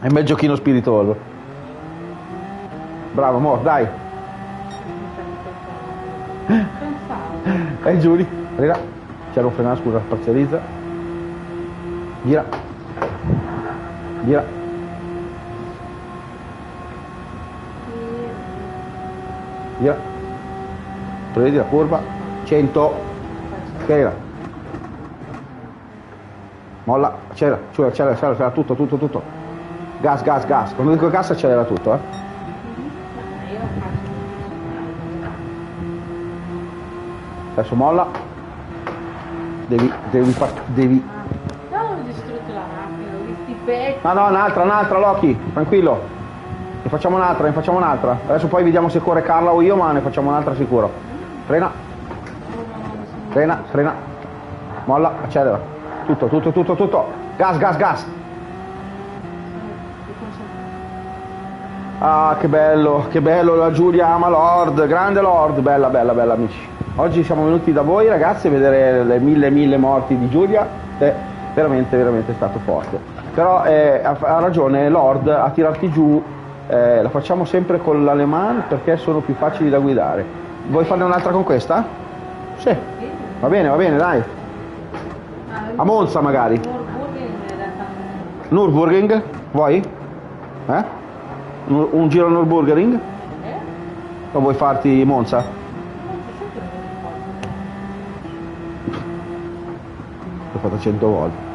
Speaker 1: È un bel giochino spiritoso. Bravo, amor, dai.
Speaker 2: Pensavo.
Speaker 1: Eh Giuli, frena. C'è un frenare, scusa, parzializza. Gira. Gira. Gira. Prevedi la curva. 100. Accelera. Molla. Cioè, accelera, accelera, accelera tutto, tutto, tutto. Gas, gas, gas. Quando dico gas accelera tutto, eh. Adesso molla. Devi, devi, devi.
Speaker 2: No, ho distrutto la macchina, ho visto i pezzi.
Speaker 1: No, no, un'altra, un'altra, Loki, tranquillo. Ne facciamo un'altra, ne facciamo un'altra. Adesso poi vediamo se corre Carla o io, ma ne facciamo un'altra sicuro. Frena, frena, frena. Molla, accelera. Tutto, tutto, tutto, tutto. Gas, gas, gas. Ah, che bello, che bello, la Giulia ama Lord, grande Lord, bella, bella, bella amici. Oggi siamo venuti da voi ragazzi a vedere le mille, mille morti di Giulia, è veramente, veramente stato forte. Però eh, ha, ragione Lord a tirarti giù, eh, la facciamo sempre con l'Aleman perché sono più facili da guidare. Vuoi farne un'altra con questa? Sì, va bene, va bene, dai. A Monza magari. Nürburgring, vuoi? Eh? Un, giro a Nürburgring? O vuoi farti Monza? L'ho fatto 100 volte.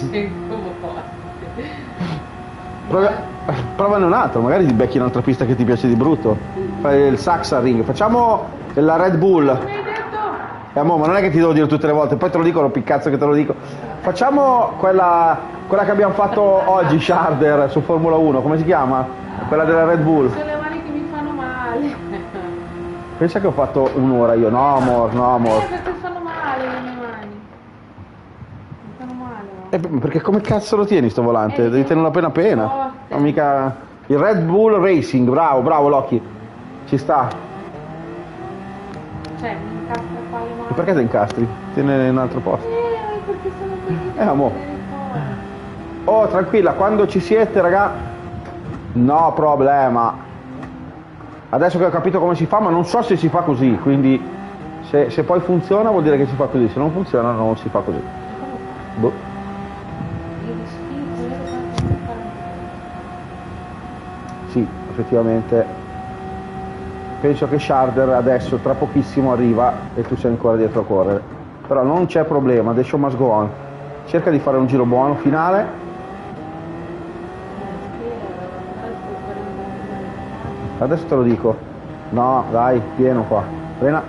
Speaker 2: Fatto 100 volte.
Speaker 1: Prova, provane un altro, magari ti becchi un'altra pista che ti piace di brutto. Fai il Saxa Ring. Facciamo la Red Bull.
Speaker 2: Mi hai detto?
Speaker 1: E mo, ma non è che ti devo dire tutte le volte, poi te lo dico, lo piccazzo che te lo dico. Facciamo quella, quella che abbiamo fatto oggi, Sharder, su Formula 1, come si chiama? Quella della Red Bull.
Speaker 2: Sono le mani che mi fanno male.
Speaker 1: Pensa che ho fatto un'ora io, no amor, no amor.
Speaker 2: Eh, perché fanno male le mie mani. Mi fanno male, no?
Speaker 1: Eh, perché come cazzo lo tieni sto volante?
Speaker 2: Eh,
Speaker 1: Devi tenerlo appena appena.
Speaker 2: forte.
Speaker 1: Non mica... Il Red Bull Racing, bravo, bravo Loki. Ci sta.
Speaker 2: Cioè, mi incastra qua le mani.
Speaker 1: E perché ti incastri? Tiene in un altro posto.
Speaker 2: Eh, perché sono così.
Speaker 1: Eh, amore. Oh, tranquilla, quando ci siete, raga, no problema. Adesso che ho capito come si fa, ma non so se si fa così, quindi se, se poi funziona vuol dire che si fa così, se non funziona non si fa così. Boh. Effettivamente. Penso che Sharder adesso tra pochissimo arriva e tu sei ancora dietro a correre. Però non c'è problema, show must go on. Cerca di fare un giro buono finale. Adesso te lo dico. No, dai, pieno qua. Frena.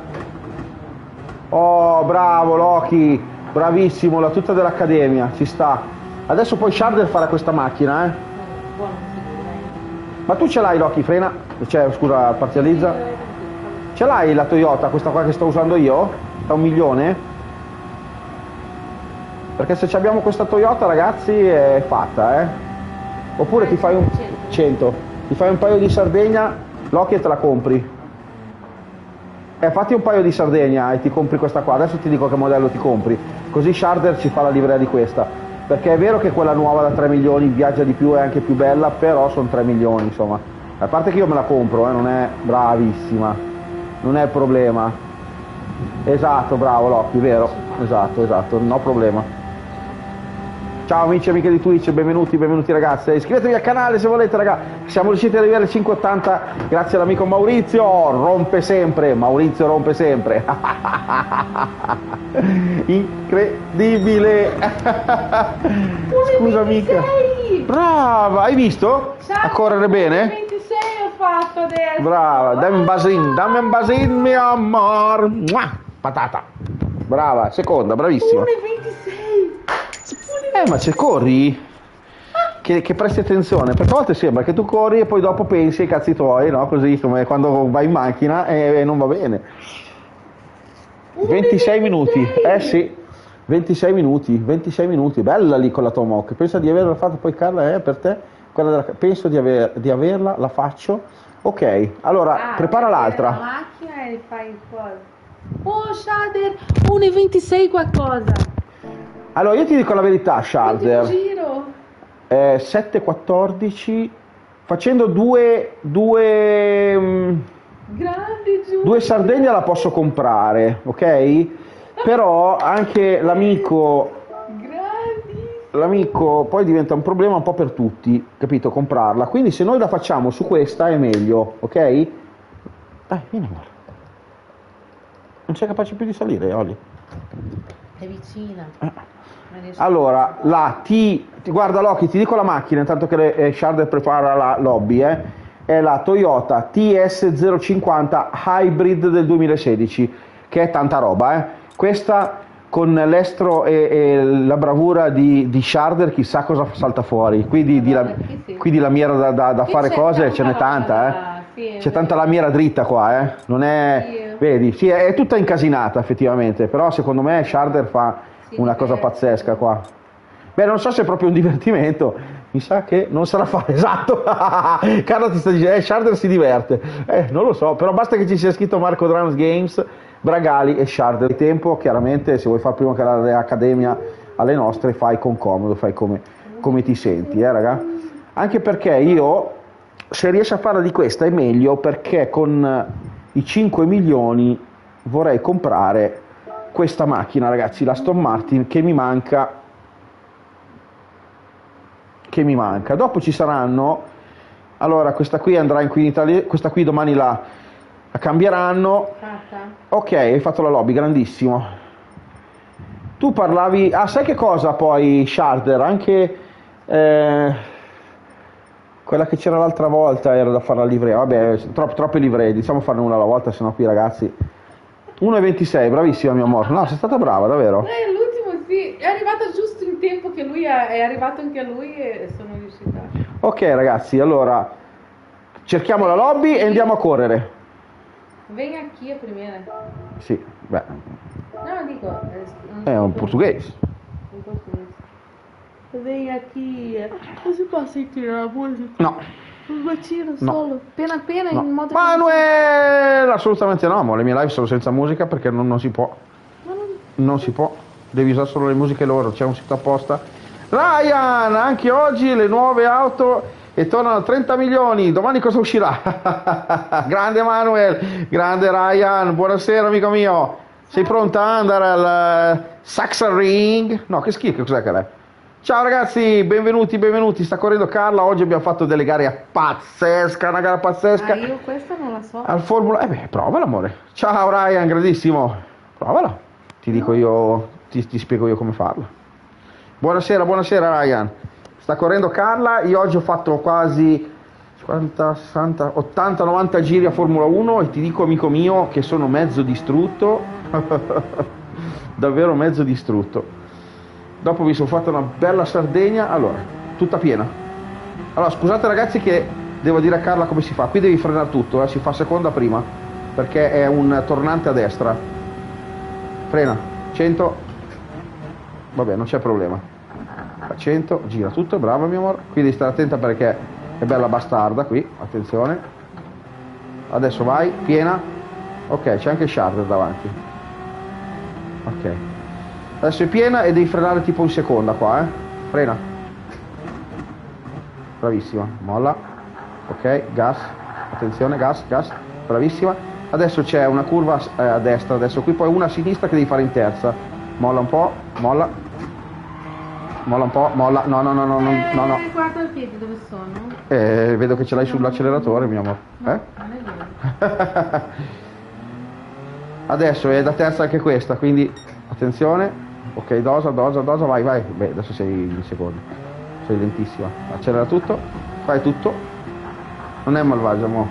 Speaker 1: Oh, bravo Loki. Bravissimo, la tuta dell'Accademia, ci sta. Adesso poi Sharder farà questa macchina, eh. Ma tu ce l'hai Loki, frena? Cioè, scusa, parzializza. Ce l'hai la Toyota, questa qua che sto usando io? Da un milione? Perché se abbiamo questa Toyota, ragazzi, è fatta, eh? Oppure ti fai un 100, ti fai un paio di Sardegna, Loki e te la compri. Eh, fatti un paio di Sardegna e ti compri questa qua. Adesso ti dico che modello ti compri. Così Sharder ci fa la livrea di questa. Perché è vero che quella nuova da 3 milioni viaggia di più, è anche più bella, però sono 3 milioni, insomma. A parte che io me la compro, eh, non è bravissima. Non è il problema. Esatto, bravo Loki, vero. Esatto, esatto, no problema. Ciao amici e amiche di Twitch, benvenuti, benvenuti ragazzi. Iscrivetevi al canale se volete, raga. Siamo riusciti ad arrivare alle 5,80 grazie all'amico Maurizio. Rompe sempre, Maurizio rompe sempre. Incredibile. Scusa amica.
Speaker 2: 26!
Speaker 1: Brava, hai visto?
Speaker 2: Ciao,
Speaker 1: A correre bene?
Speaker 2: 26 ho fatto adesso.
Speaker 1: Brava, dammi un basin, dammi un basin, mio amor. Patata. Brava, seconda, bravissima.
Speaker 2: 1,26!
Speaker 1: Eh, ma se corri, che, che presti attenzione, perché a volte sembra che tu corri e poi dopo pensi ai cazzi tuoi, no? Così come quando vai in macchina e, e non va bene. 26 minuti, eh sì, 26 minuti, 26 minuti, bella lì con la Tomahawk, pensa di averla fatta poi Carla, eh, per te? Quella della- penso di, aver- di averla, la faccio. Ok, allora
Speaker 2: Ah,
Speaker 1: prepara l'altra.
Speaker 2: La macchina e fai il coso. Oh, Shader, 1,26 qualcosa.
Speaker 1: Allora io ti dico la verità, Sharder.
Speaker 2: giro.
Speaker 1: Eh, 7-14 facendo due, due, mm,
Speaker 2: Grande giù.
Speaker 1: due Sardegna la posso comprare, ok? Però anche l'amico,
Speaker 2: Grandi.
Speaker 1: l'amico poi diventa un problema un po' per tutti, capito? Comprarla. Quindi se noi la facciamo su questa è meglio, ok? Dai, vieni amore. Non sei capace più di salire, Oli.
Speaker 2: È vicina.
Speaker 1: Ah. Allora, la T, guarda Loki, ti dico la macchina, intanto che le- eh, Sharder prepara la lobby, eh. È la Toyota TS050 Hybrid del 2016, che è tanta roba, eh. Questa con l'estro e, e la bravura di, di Sharder, chissà cosa salta fuori. Qui di, di la,
Speaker 2: Guarda, qui
Speaker 1: di lamiera da, da- da fare cose ce n'è
Speaker 2: tanta
Speaker 1: eh.
Speaker 2: sì,
Speaker 1: C'è tanta lamiera dritta qua, eh. Non è...
Speaker 2: Sì.
Speaker 1: Vedi, sì, è tutta incasinata effettivamente, però secondo me Sharder fa una cosa pazzesca qua. Beh, non so se è proprio un divertimento, mi sa che non sarà fare, esatto. Carlo ti sta dicendo, eh, Sharder si diverte. Eh, non lo so, però basta che ci sia scritto Marco Drums Games, Bragali e Sharder. Il tempo, chiaramente, se vuoi fare prima che l'Accademia alle nostre, fai con comodo, fai come, come ti senti, eh, raga? Anche perché io, se riesco a farla di questa, è meglio perché con i 5 milioni vorrei comprare questa macchina, ragazzi, la Aston Martin, che mi manca che mi manca. Dopo ci saranno, allora questa qui andrà in qui in Italia, questa qui domani la, la cambieranno. Ok, hai fatto la lobby, grandissimo. Tu parlavi, ah sai che cosa poi, Sharder, anche eh, quella che c'era l'altra volta era da fare la livrea, vabbè, tro- troppe livree, diciamo farne una alla volta, sennò qui ragazzi 1,26, bravissima mio amore. No, sei stata brava, davvero.
Speaker 2: Eh, l'ultimo sì, è arrivato giusto in tempo che lui è, è arrivato anche a lui e sono riuscita.
Speaker 1: Ok ragazzi, allora cerchiamo la lobby e andiamo a correre.
Speaker 2: Venga aqui a primeira.
Speaker 1: Sì, beh,
Speaker 2: Não, dico.
Speaker 1: è un portoghese.
Speaker 2: Em português. Vem aqui. Você pode sentir a música?
Speaker 1: No,
Speaker 2: Battina
Speaker 1: No.
Speaker 2: solo. Pena pena
Speaker 1: no.
Speaker 2: in modo
Speaker 1: Manuel! Assolutamente no, ma le mie live sono senza musica perché non, non si può.
Speaker 2: Ma non-
Speaker 1: Non si può, devi usare solo le musiche loro, c'è un sito apposta. Ryan, anche oggi le nuove auto e tornano a 30 milioni, domani cosa uscirà? grande Manuel, grande Ryan, buonasera amico mio. Sei pronta ad andare al eh, Saxon Ring? No, che schifo, cos'è che è? Ciao ragazzi, benvenuti, benvenuti. Sta correndo Carla, oggi abbiamo fatto delle gare pazzesca, una gara pazzesca.
Speaker 2: Ah, io questa non la so.
Speaker 1: Al Formula... Eh beh, provala amore. Ciao Ryan, grandissimo. Provala. Ti dico io, ti, ti spiego io come farla. Buonasera, buonasera Ryan. Sta correndo Carla, io oggi ho fatto quasi 50, 60, 80, 90 giri a Formula 1 e ti dico amico mio che sono mezzo distrutto. Davvero mezzo distrutto. Dopo mi sono fatta una bella Sardegna, allora, tutta piena. Allora, scusate ragazzi che devo dire a Carla come si fa. Qui devi frenare tutto, eh, si fa seconda prima, perché è un tornante a destra. Frena, 100. Vabbè, non c'è problema. A 100, gira tutto, brava mio amore. Qui devi stare attenta perché è bella bastarda qui, attenzione. Adesso vai, piena. Ok, c'è anche il Charter davanti. Ok. Adesso è piena e devi frenare tipo in seconda qua, eh. Frena. Bravissima, molla. Ok, gas. Attenzione, gas, gas. Bravissima. Adesso c'è una curva eh, a destra, adesso qui poi una a sinistra che devi fare in terza. Molla un po', molla. Molla un po', molla. No, no, no, no, no, no. no.
Speaker 2: Eh, guarda i piedi dove sono.
Speaker 1: Eh, vedo che ce l'hai sull'acceleratore, mio amore. Eh?
Speaker 2: Non è vero.
Speaker 1: Adesso è da terza anche questa, quindi attenzione. Ok, dosa, dosa, dosa, vai, vai. Beh, adesso sei in secondo. Sei lentissima. Accelera tutto, fai tutto. Non è malvagio, mo.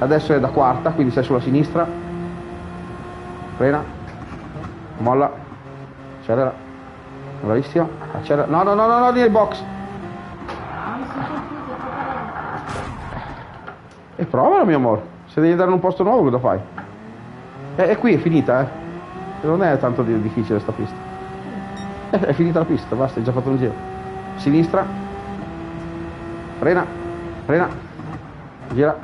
Speaker 1: Adesso è da quarta, quindi sei sulla sinistra. Frena. Molla. Accelera. Bravissima. Accelera. No, no, no, no, no, nel box. E provalo, mio amore. Se devi andare in un posto nuovo, cosa fai? E, e qui è finita, eh. Non è tanto di- difficile sta pista. Eh, è finita la pista, basta, hai già fatto un giro. Sinistra. Frena. Frena. Gira.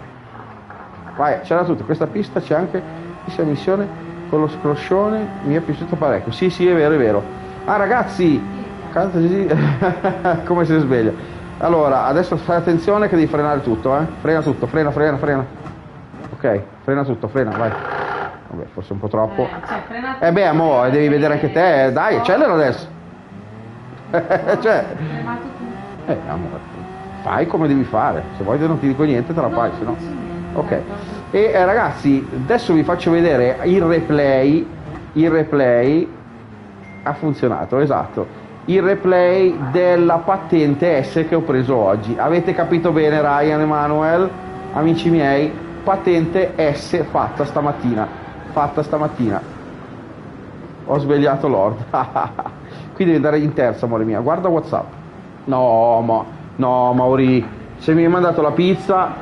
Speaker 1: Vai, c'era tutto. Questa pista c'è anche questa missione con lo scroscione. Mi è piaciuto parecchio. Sì, sì, è vero, è vero. Ah, ragazzi. Come si sveglia. Allora, adesso fai attenzione che devi frenare tutto, eh. Frena tutto, frena, frena, frena. Ok, frena tutto, frena, vai. Vabbè, forse un po' troppo.
Speaker 2: Eh, cioè.
Speaker 1: Eh beh, amore, devi vedere anche te, eh. dai, accelera adesso. cioè, eh, amore, fai come devi fare. Se vuoi non ti dico niente, te la fai, se no. Ok. E eh, ragazzi, adesso vi faccio vedere il replay. Il replay ha funzionato, esatto. Il replay della patente S che ho preso oggi. Avete capito bene, Ryan Emanuel, amici miei? Patente S fatta stamattina. Fatta stamattina. Ho svegliato Lord. Qui devi andare in terza, amore mia. Guarda WhatsApp. No, ma no, Mauri. Se mi hai mandato la pizza,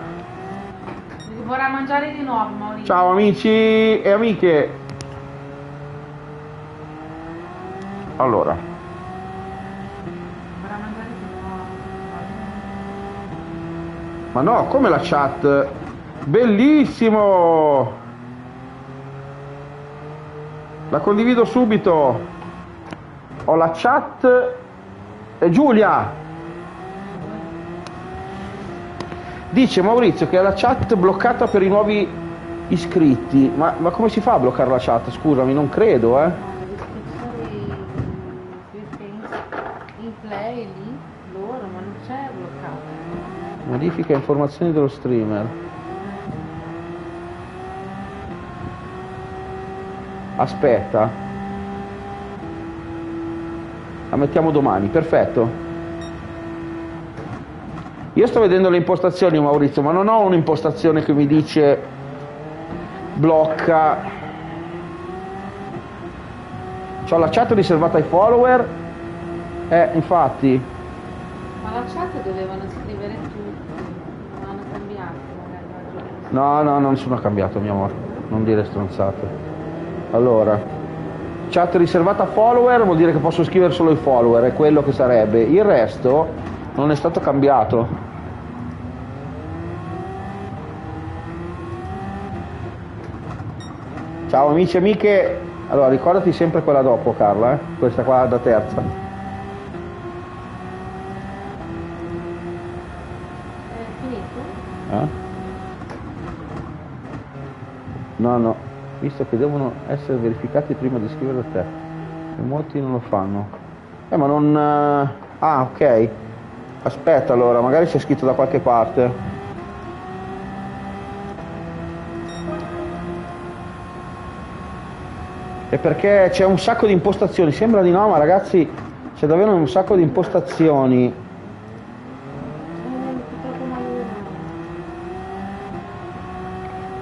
Speaker 2: Vorrà mangiare di nuovo, Maurizio.
Speaker 1: Ciao amici e amiche. Allora,
Speaker 2: Vorrà mangiare di nuovo.
Speaker 1: ma no, come la chat? Bellissimo! La condivido subito. Ho la chat. E Giulia! Dice Maurizio che ha la chat bloccata per i nuovi iscritti. Ma, ma come si fa a bloccare la chat? Scusami, non credo, eh.
Speaker 2: in play lì, loro, ma non c'è bloccato.
Speaker 1: Modifica informazioni dello streamer. Aspetta. La mettiamo domani, perfetto. Io sto vedendo le impostazioni Maurizio, ma non ho un'impostazione che mi dice blocca. C'ho la chat riservata ai follower. Eh, infatti.
Speaker 2: Ma la chat dovevano scrivere tutti, non hanno cambiato magari ragione.
Speaker 1: No, no, non sono cambiato, mio amore. Non dire stronzate. Allora, chat riservata a follower vuol dire che posso scrivere solo i follower, è quello che sarebbe. Il resto non è stato cambiato. Ciao amici e amiche. Allora, ricordati sempre quella dopo, Carla, eh? Questa qua da terza.
Speaker 2: È finito?
Speaker 1: Eh? No, no, visto che devono essere verificati prima di scrivere a te. E molti non lo fanno. Eh, ma non... eh, Ah, ok. Aspetta allora, magari c'è scritto da qualche parte. È perché c'è un sacco di impostazioni, sembra di no, ma ragazzi c'è davvero un sacco di impostazioni.
Speaker 2: Eh, purtroppo malino.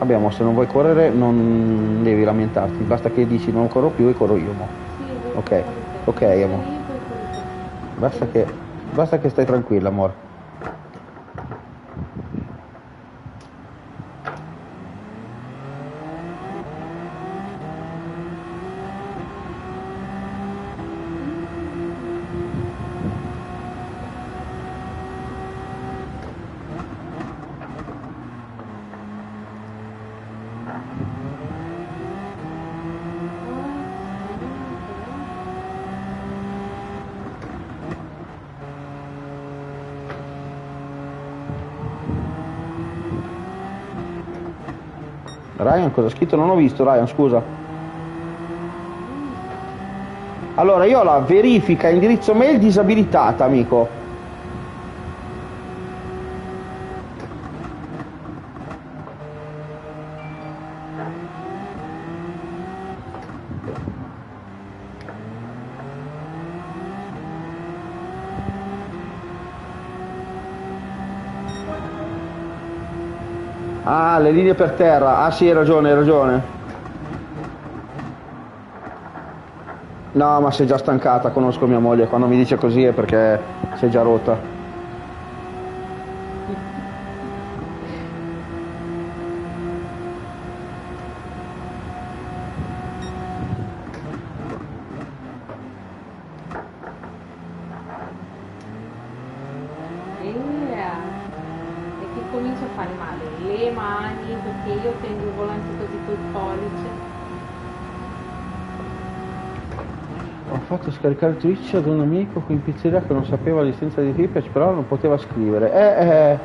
Speaker 1: Ma se non vuoi correre non devi lamentarti, basta che dici non corro più e corro io. mo. Ok, ok, amore. Basta che, basta che stai tranquilla, amore. Ryan cosa ha scritto? Non ho visto Ryan, scusa. Allora, io ho la verifica indirizzo mail disabilitata, amico. Ah, le linee per terra. Ah sì, hai ragione, hai ragione. No, ma sei già stancata, conosco mia moglie, quando mi dice così è perché sei già rotta.
Speaker 2: Yeah. E che comincio a fare male le mani perché io tengo il volante così col pollice.
Speaker 1: Ho fatto scaricare Twitch ad un amico qui in pizzeria che non sapeva l'istanza di Tripiac, però non poteva scrivere. Eh, eh.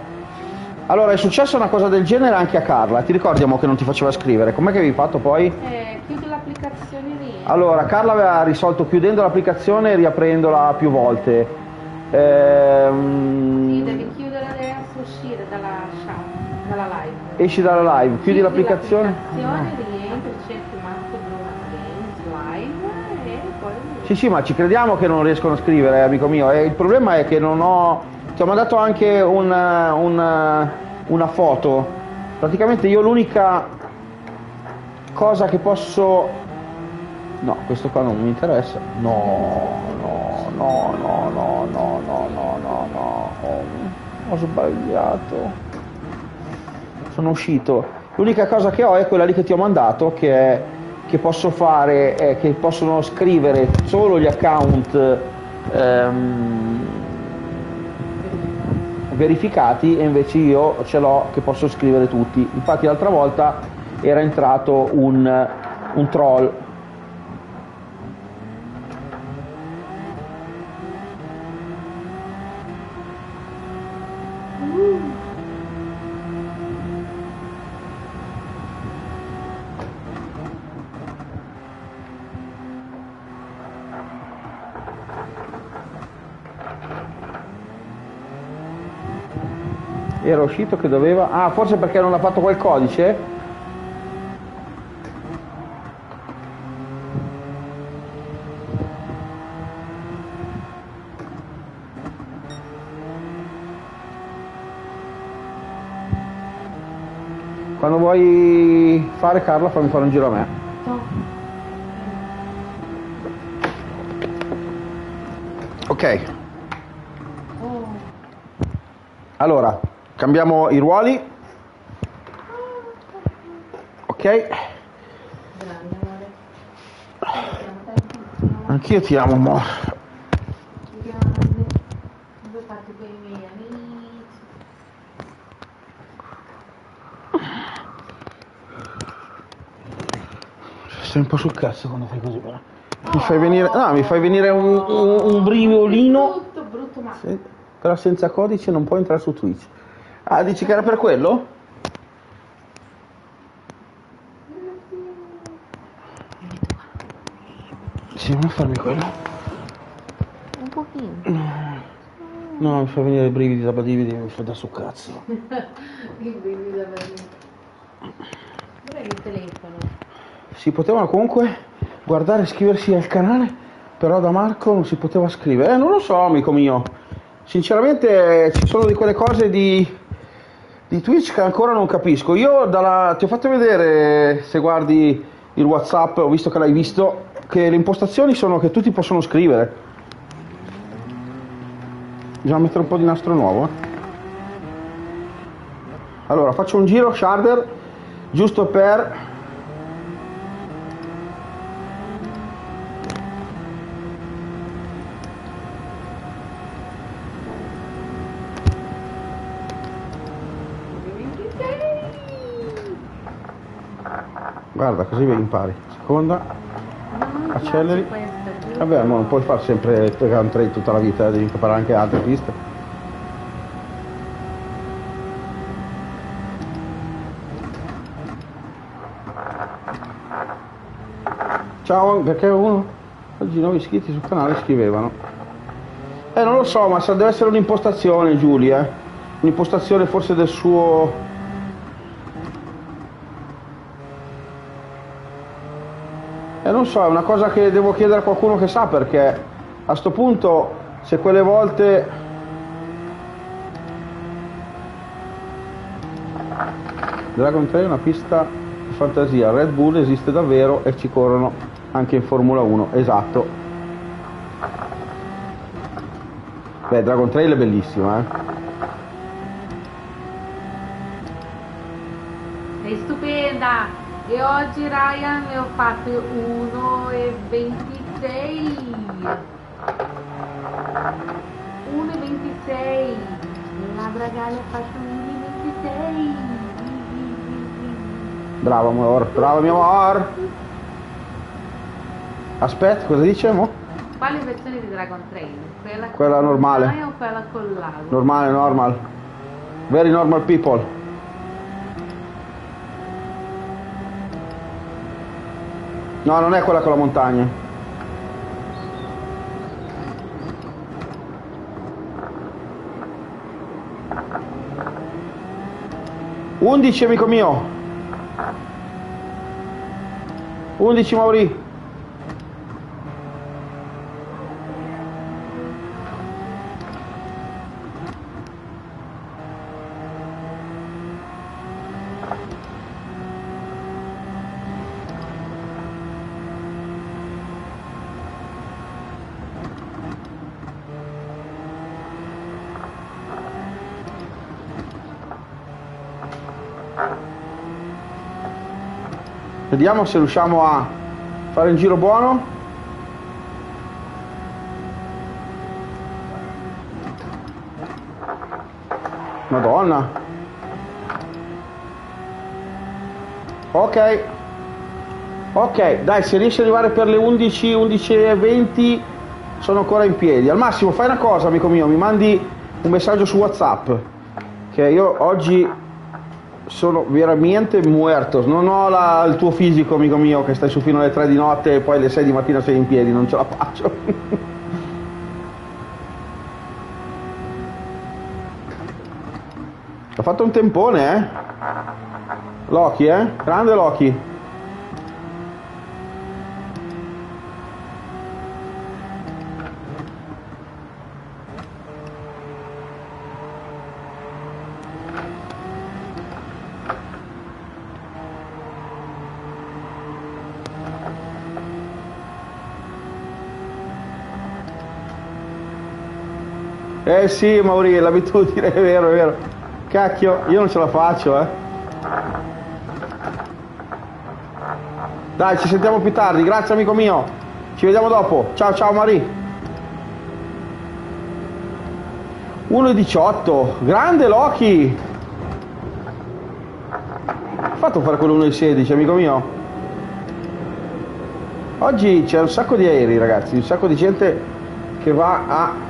Speaker 1: Allora, è successa una cosa del genere anche a Carla. Ti ricordiamo che non ti faceva scrivere? Com'è che avevi fatto poi?
Speaker 2: Eh, chiudo l'applicazione lì.
Speaker 1: Allora, Carla aveva risolto chiudendo l'applicazione e riaprendola più volte. Ehm,
Speaker 2: Sì, devi chiudere adesso, uscire dalla dalla live.
Speaker 1: Esci dalla live, chiudi l'applicazione.
Speaker 2: l'applicazione, rientri, cerchi Marco Bruno Games live e poi...
Speaker 1: Sì, sì, ma ci crediamo che non riescono a scrivere, amico mio. E il problema è che non ho. Ti ho mandato anche una, una, una foto. Praticamente io l'unica cosa che posso. No, questo qua non mi interessa. No, no, no, no, no, no, no, no, no, no. Ho sbagliato. Sono uscito. L'unica cosa che ho è quella lì che ti ho mandato, che è che posso fare è che possono scrivere solo gli account ehm, verificati e invece io ce l'ho che posso scrivere tutti. Infatti l'altra volta era entrato un, un troll. Era uscito che doveva... Ah, forse perché non ha fatto quel codice? Quando vuoi fare Carla fammi fare un giro a me.
Speaker 2: No.
Speaker 1: Ok, allora, cambiamo i ruoli. Ok,
Speaker 2: amore.
Speaker 1: Anch'io ti amo,
Speaker 2: amici?
Speaker 1: Sei un po' sul cazzo quando fai così, però. Mi fai venire, no, mi fai venire un, un, un briviolino.
Speaker 2: Brutto, brutto, ma
Speaker 1: Sì, Però senza codice non puoi entrare su Twitch. Ah, dici che era per quello? Sì, non farmi quello.
Speaker 2: un pochino.
Speaker 1: No, mi fa venire i brividi da badividi, mi fa da su cazzo.
Speaker 2: Che bevi da bene. Dov'è il telefono?
Speaker 1: Si potevano comunque guardare e iscriversi al canale, però da Marco non si poteva scrivere. Eh, non lo so, amico mio. Sinceramente ci sono di quelle cose di, di Twitch che ancora non capisco. Io dalla- ti ho fatto vedere, se guardi il Whatsapp, ho visto che l'hai visto, che le impostazioni sono che tutti possono scrivere. Bisogna mettere un po' di nastro nuovo. eh. Allora, faccio un giro, Sharder, giusto per Guarda, così impari. Seconda, Acceleri. vabbè, ma non puoi fare sempre country tutta la vita, devi imparare anche altre piste. Ciao, perché uno? Oggi nuovi iscritti sul canale scrivevano. Eh, non lo so, ma deve essere un'impostazione, Giulia. eh. Un'impostazione forse del suo E non so, è una cosa che devo chiedere a qualcuno che sa perché a sto punto se quelle volte Dragon 3 è una pista di fantasia, Red Bull esiste davvero e ci corrono anche in Formula 1, esatto. Beh, Dragon Trail è bellissima, eh.
Speaker 2: Sei stupenda! E oggi Ryan ne ho fatto 1 e 26. 1 e 26. La Bragale ha fatto 1 e 26.
Speaker 1: Bravo amor, bravo mio amor. Aspetta, cosa dice mo?
Speaker 2: Quale versione di Dragon Train? Quella,
Speaker 1: Quella normale.
Speaker 2: montaña o quella con lago?
Speaker 1: Normale, normal. Very normal people. No, non è quella con la montagna. Undici, amico mio. Undici, Mauri. Vediamo se riusciamo a fare il giro buono. Madonna. Ok. Ok, dai, se riesci ad arrivare per le 11, 11 e 20 sono ancora in piedi. Al massimo fai una cosa, amico mio, mi mandi un messaggio su WhatsApp che io oggi sono veramente muerto. Non ho la- il tuo fisico, amico mio, che stai su fino alle 3 di notte e poi alle 6 di mattina sei in piedi, non ce la faccio. Ha fatto un tempone, eh? Loki, eh? Grande Loki. Eh sì, Mauri, l'abitudine, è vero, è vero. Cacchio, io non ce la faccio, eh. Dai, ci sentiamo più tardi, grazie amico mio. Ci vediamo dopo. Ciao ciao Mauri. 1,18. Grande Loki. Fatto fare quello 1,16, amico mio. Oggi c'è un sacco di aerei, ragazzi, un sacco di gente che va a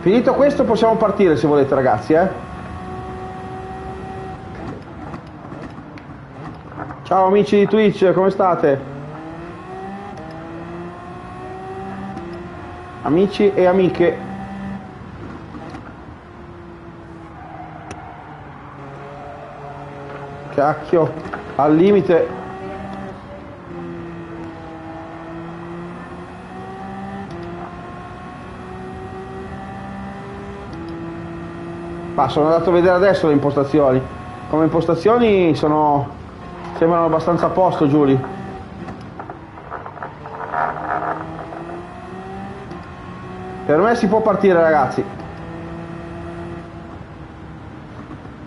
Speaker 1: Finito questo possiamo partire se volete ragazzi, eh? Ciao amici di Twitch, come state? Amici e amiche. Cacchio, al limite Ma sono andato a vedere adesso le impostazioni. Come impostazioni sono. sembrano abbastanza a posto, Giulia. Per me si può partire ragazzi.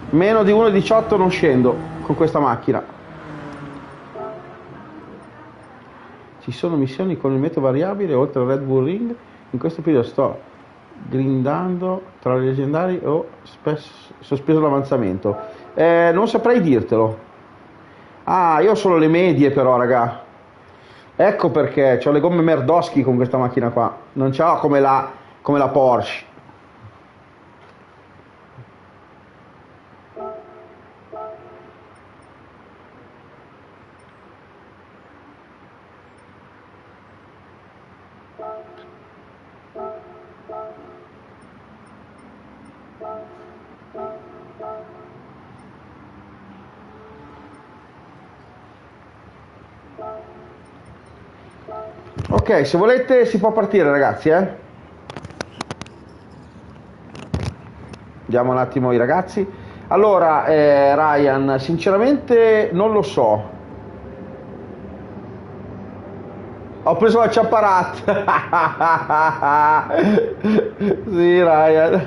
Speaker 1: Meno di 1,18 non scendo con questa macchina. Ci sono missioni con il metodo variabile oltre al Red Bull Ring. In questo periodo sto grindando tra le leggendari o spes- sospeso l'avanzamento? Eh, non saprei dirtelo. Ah, io ho solo le medie però, raga. Ecco perché ho le gomme Merdoschi con questa macchina qua. Non c'ho come la, come la Porsche. Ok, se volete si può partire ragazzi, eh? Vediamo un attimo i ragazzi. Allora, eh, Ryan, sinceramente non lo so. Ho preso la ciapparat. sì, Ryan.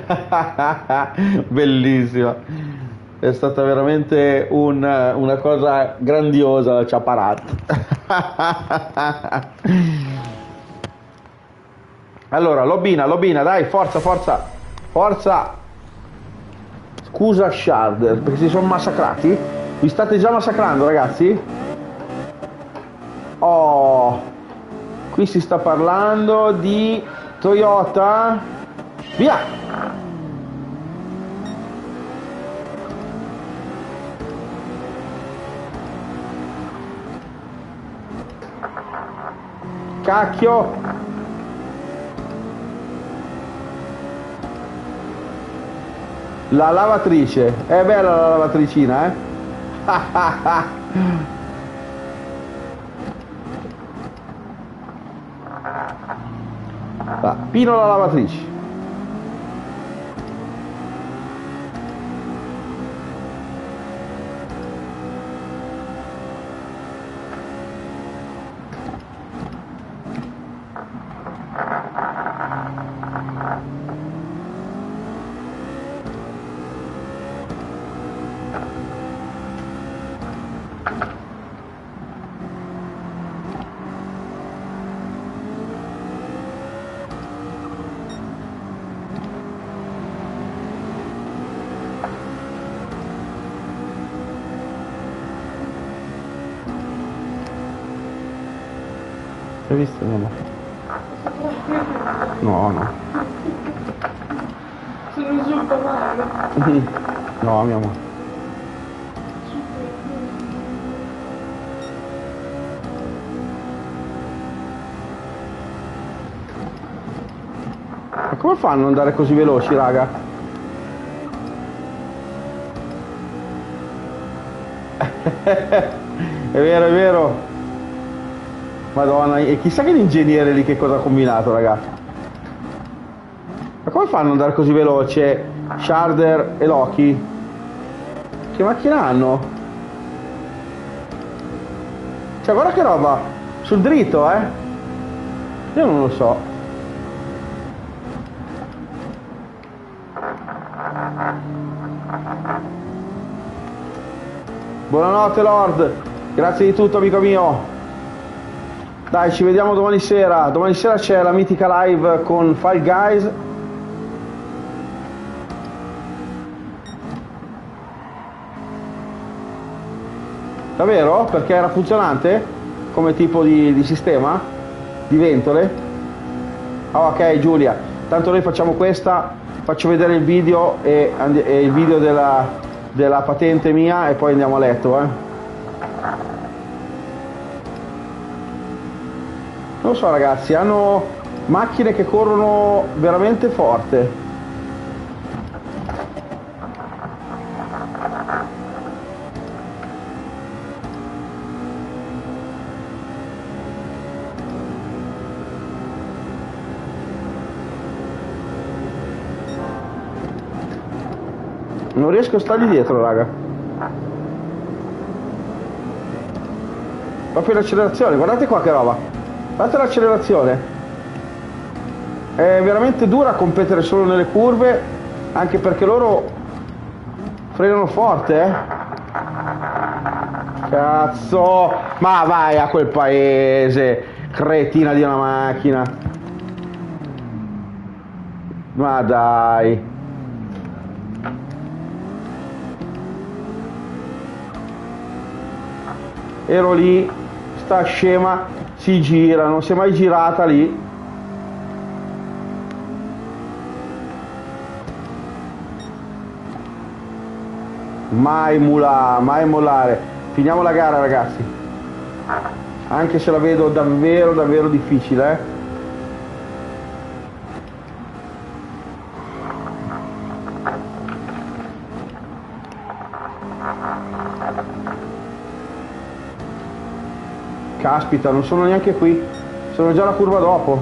Speaker 1: Bellissima. È stata veramente un, una cosa grandiosa la ciapparat. Allora, Lobina, Lobina, dai, forza, forza, forza. Scusa Shard, perché si sono massacrati? Vi state già massacrando, ragazzi? Oh, qui si sta parlando di Toyota. Via! Cacchio! La lavatrice, è bella la lavatricina, eh? Va, Pino la lavatrice. Hai visto mia amore? No, no.
Speaker 3: Se non risulta male.
Speaker 1: No, mio amore. Ma come fanno ad andare così veloci, raga? è vero, è vero. Madonna, e chissà che l'ingegnere lì che cosa ha combinato, raga. Ma come fanno ad andare così veloce Sharder e Loki? Che macchina hanno? Cioè guarda che roba, sul dritto eh? Io non lo so. Buonanotte Lord, grazie di tutto amico mio. Dai, ci vediamo domani sera. Domani sera c'è la mitica live con File Guys. Davvero? Perché era funzionante? Come tipo di, di sistema? Di ventole? Oh, ok Giulia, tanto noi facciamo questa, faccio vedere il video e, e il video della, della patente mia e poi andiamo a letto. Eh. Non lo so ragazzi, hanno macchine che corrono veramente forte. Non riesco a stargli dietro, raga. Proprio l'accelerazione, guardate qua che roba. Guardate l'accelerazione. È veramente dura competere solo nelle curve, anche perché loro frenano forte, eh. Cazzo! Ma vai a quel paese, cretina di una macchina. Ma dai. ero lì, sta scema si gira, non si è mai girata lì. Mai mulare, mai mollare. Finiamo la gara ragazzi. Anche se la vedo davvero davvero difficile, eh. Caspita, non sono neanche qui. Sono già la curva dopo.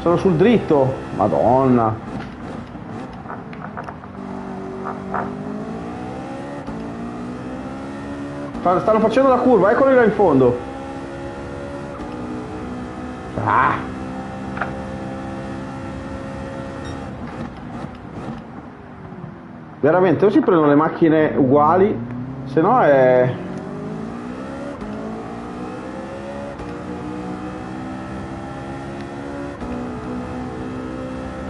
Speaker 1: Sono sul dritto. Madonna. Stanno facendo la curva, eccoli là in fondo. Ah. Veramente, o si prendono le macchine uguali, se no è...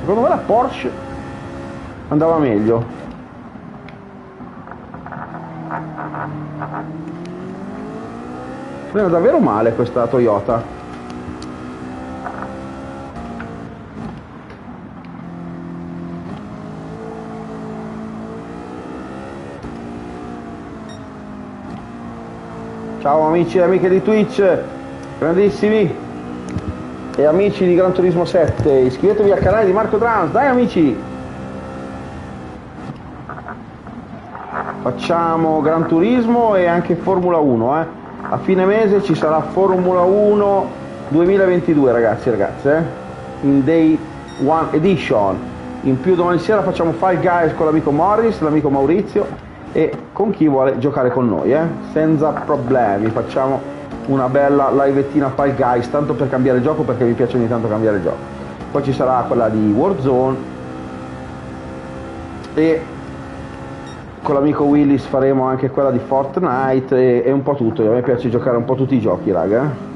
Speaker 1: Secondo me la Porsche andava meglio. Frena davvero male questa Toyota. Ciao amici e amiche di Twitch, grandissimi e amici di Gran Turismo 7, iscrivetevi al canale di Marco Trans, dai amici! Facciamo Gran Turismo e anche Formula 1, eh. A fine mese ci sarà Formula 1 2022 ragazzi e ragazze, eh. In Day One Edition. In più domani sera facciamo Five Guys con l'amico Morris, l'amico Maurizio e con chi vuole giocare con noi, eh. Senza problemi, facciamo una bella livettina Fall Guys, tanto per cambiare gioco perché mi piace ogni tanto cambiare gioco. Poi ci sarà quella di Warzone e con l'amico Willis faremo anche quella di Fortnite e, e un po' tutto, a me piace giocare un po' tutti i giochi raga.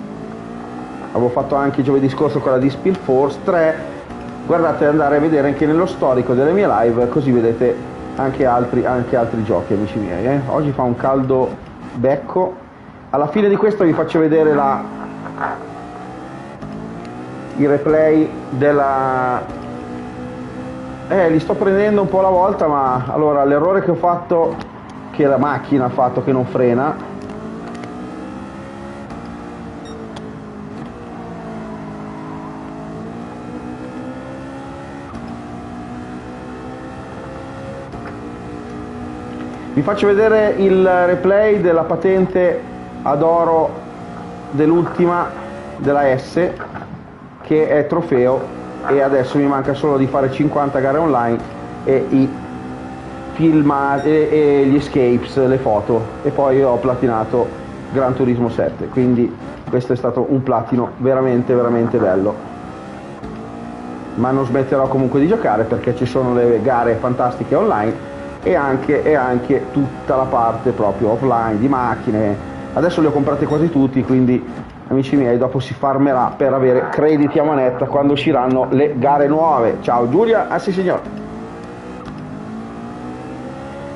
Speaker 1: Avevo fatto anche giovedì scorso quella di Spill Force 3, guardate andare a vedere anche nello storico delle mie live così vedete anche altri, anche altri giochi amici miei. Eh? Oggi fa un caldo becco alla fine di questo vi faccio vedere la, il replay della eh li sto prendendo un po' alla volta ma allora l'errore che ho fatto che la macchina ha fatto che non frena vi faccio vedere il replay della patente adoro dell'ultima della S che è trofeo e adesso mi manca solo di fare 50 gare online e i filmati e gli escapes, le foto. E poi ho platinato Gran Turismo 7 quindi questo è stato un platino veramente veramente bello. Ma non smetterò comunque di giocare perché ci sono le gare fantastiche online e anche, e anche tutta la parte proprio offline di macchine adesso le ho comprate quasi tutti quindi amici miei dopo si farmerà per avere crediti a manetta quando usciranno le gare nuove. Ciao Giulia. Ah sì signor.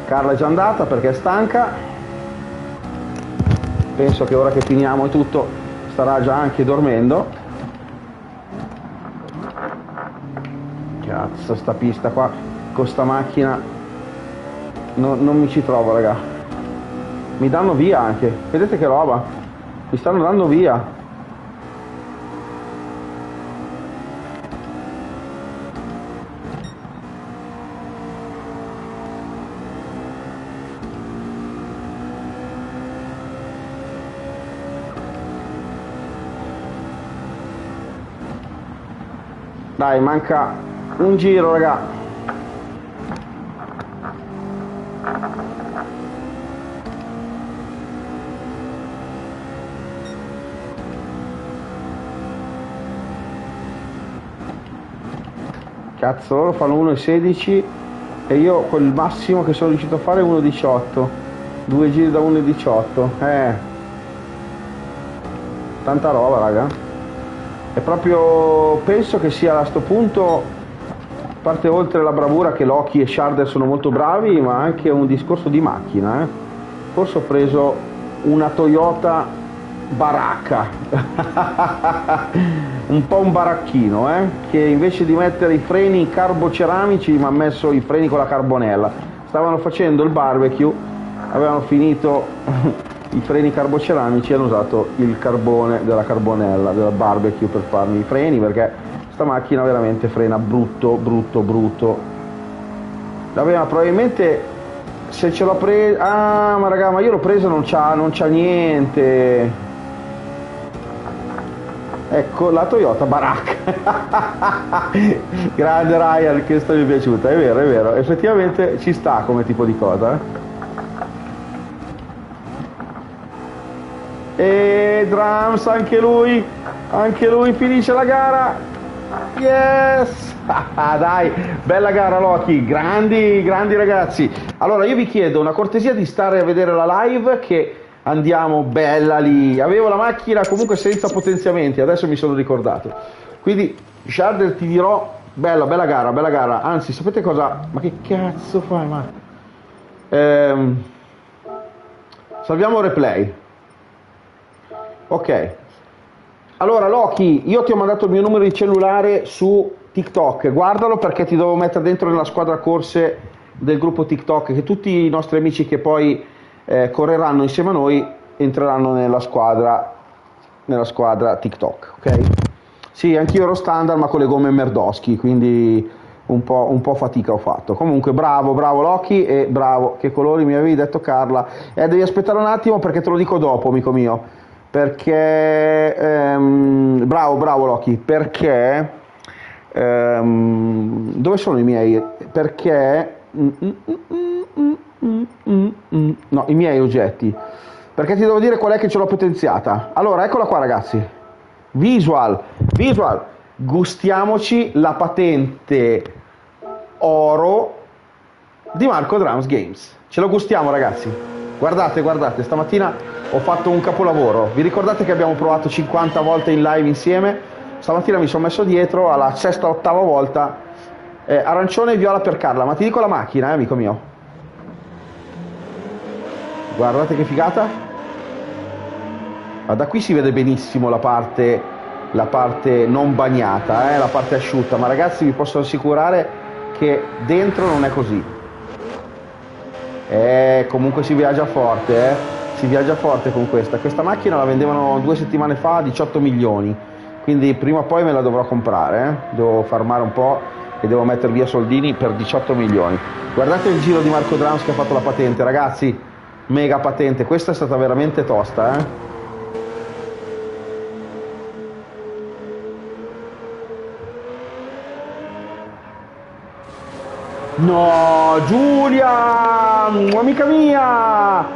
Speaker 1: Carla è già andata perché è stanca. Penso che ora che finiamo tutto starà già anche dormendo. Cazzo sta pista qua con sta macchina. No, non mi ci trovo raga mi danno via anche. Vedete che roba? Mi stanno dando via. Dai, manca un giro, raga. Cazzo, loro fanno 1,16 e io quel massimo che sono riuscito a fare è 1,18. Due giri da 1,18. Eh. Tanta roba, raga è proprio penso che sia a questo punto parte oltre la bravura che Loki e Sharder sono molto bravi ma anche un discorso di macchina eh. forse ho preso una Toyota baracca un po' un baracchino eh, che invece di mettere i freni carboceramici mi ha messo i freni con la carbonella stavano facendo il barbecue avevano finito i freni carboceramici hanno usato il carbone della carbonella, della barbecue per farmi i freni perché sta macchina veramente frena brutto, brutto, brutto. L'aveva probabilmente se ce l'ho presa... Ah, ma raga, ma io l'ho preso non c'ha, non c'ha niente. Ecco la Toyota Baracca. Grande Ryan, questa mi è piaciuta, è vero, è vero. Effettivamente ci sta come tipo di cosa. Eh? E Drums anche lui, anche lui finisce la gara. Yes! Dai, bella gara Loki, grandi, grandi ragazzi. Allora io vi chiedo una cortesia di stare a vedere la live che andiamo bella lì. Avevo la macchina comunque senza potenziamenti, adesso mi sono ricordato. Quindi Sharder ti dirò, bella, bella gara, bella gara. Anzi, sapete cosa? Ma che cazzo fai? Ma... Ehm... Salviamo replay. Ok. Allora Loki, io ti ho mandato il mio numero di cellulare su TikTok, guardalo perché ti devo mettere dentro nella squadra corse del gruppo TikTok, che tutti i nostri amici che poi eh, correranno insieme a noi entreranno nella squadra, nella squadra TikTok, ok? Sì, anch'io ero standard ma con le gomme Merdoschi, quindi un po', un po', fatica ho fatto. Comunque bravo, bravo Loki e bravo, che colori mi avevi detto Carla. Eh, devi aspettare un attimo perché te lo dico dopo, amico mio perché ehm, bravo bravo Loki perché ehm, dove sono i miei perché mm, mm, mm, no i miei oggetti perché ti devo dire qual è che ce l'ho potenziata allora eccola qua ragazzi visual visual gustiamoci la patente oro di Marco Drums Games ce lo gustiamo ragazzi guardate guardate stamattina ho fatto un capolavoro. Vi ricordate che abbiamo provato 50 volte in live insieme? Stamattina mi sono messo dietro alla sesta ottava volta. Eh, arancione e viola per Carla, ma ti dico la macchina, eh, amico mio. Guardate che figata. Ma da qui si vede benissimo la parte, la parte non bagnata, eh, la parte asciutta, ma ragazzi vi posso assicurare che dentro non è così. Eh, comunque si viaggia forte, eh si viaggia forte con questa. Questa macchina la vendevano due settimane fa a 18 milioni, quindi prima o poi me la dovrò comprare, eh? devo farmare un po' e devo mettere via soldini per 18 milioni. Guardate il giro di Marco Drums che ha fatto la patente, ragazzi, Mega patente, questa è stata veramente tosta, eh? No, Giulia! Amica mia!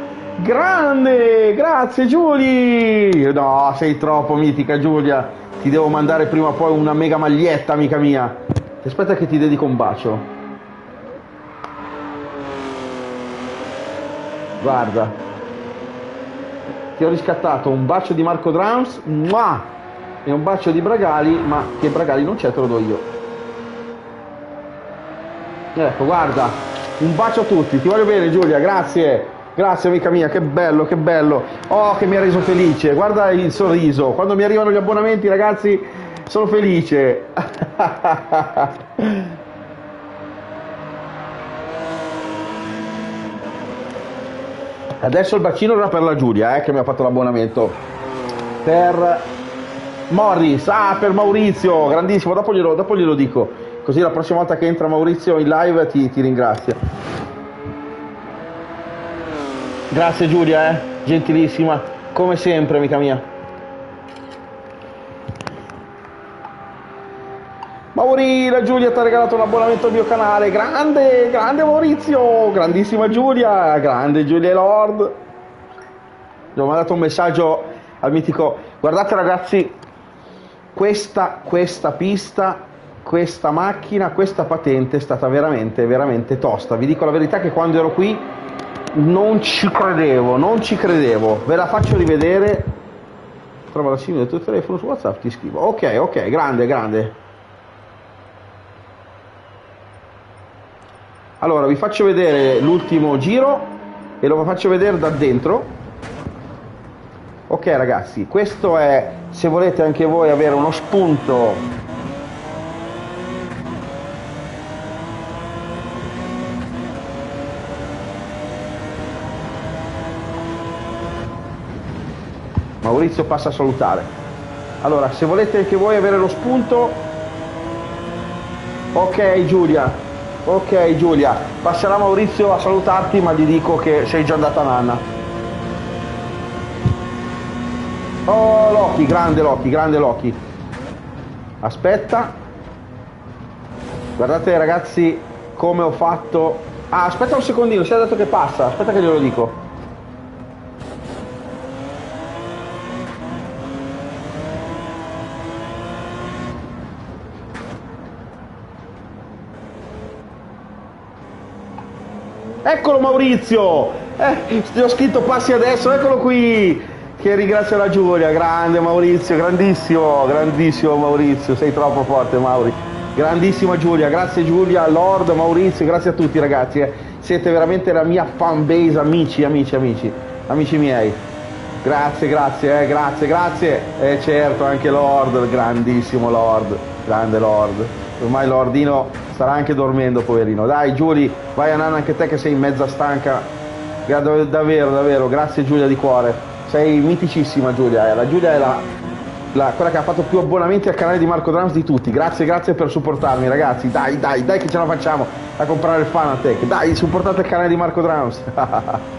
Speaker 1: Grande! Grazie Giulia! No, sei troppo mitica Giulia! Ti devo mandare prima o poi una mega maglietta, amica mia! Aspetta che ti dedico un bacio. Guarda, ti ho riscattato un bacio di Marco Drums mua, e un bacio di Bragali, ma che Bragali non c'è, te lo do io. Ecco, guarda, un bacio a tutti, ti voglio bene Giulia, grazie, grazie amica mia, che bello, che bello, oh che mi ha reso felice, guarda il sorriso, quando mi arrivano gli abbonamenti ragazzi sono felice. Adesso il bacino era per la Giulia, eh, che mi ha fatto l'abbonamento. Per Morris, ah, per Maurizio, grandissimo, dopo glielo, dopo glielo dico. Così la prossima volta che entra Maurizio in live ti, ti ringrazia. Grazie Giulia, eh? gentilissima, come sempre, amica mia. Mauri, la Giulia ti ha regalato un abbonamento al mio canale, grande, grande Maurizio, grandissima Giulia, grande Giulia Lord. Gli ho mandato un messaggio al mitico, guardate ragazzi, questa, questa pista questa macchina, questa patente è stata veramente, veramente tosta. Vi dico la verità che quando ero qui non ci credevo, non ci credevo. Ve la faccio rivedere. Trova la simile del tuo telefono su WhatsApp, ti scrivo. Ok, ok, grande, grande. Allora, vi faccio vedere l'ultimo giro e lo faccio vedere da dentro. Ok ragazzi, questo è, se volete anche voi avere uno spunto Maurizio passa a salutare. Allora, se volete anche voi avere lo spunto, ok Giulia, ok Giulia, passerà Maurizio a salutarti ma gli dico che sei già andata a nanna. Oh Loki, grande Loki, grande Loki. Aspetta. Guardate ragazzi come ho fatto. Ah, aspetta un secondino, si è detto che passa, aspetta che glielo dico. Eccolo Maurizio! Eh, ti ho scritto passi adesso, eccolo qui! Che ringrazio la Giulia, grande Maurizio, grandissimo, grandissimo Maurizio, sei troppo forte Mauri. Grandissima Giulia, grazie Giulia, Lord, Maurizio, grazie a tutti ragazzi, eh. siete veramente la mia fan base, amici, amici, amici, amici miei. Grazie, grazie, eh, grazie, grazie. E eh, certo, anche Lord, grandissimo Lord, grande Lord. Ormai Lordino starà anche dormendo, poverino. Dai, Giulia, vai a nanna anche te che sei mezza stanca. Davvero, davvero, grazie Giulia di cuore. Sei miticissima Giulia, eh. la Giulia è la, la, quella che ha fatto più abbonamenti al canale di Marco Drums di tutti. Grazie, grazie per supportarmi ragazzi. Dai, dai, dai che ce la facciamo a comprare il Fanatec. Dai, supportate il canale di Marco Drums.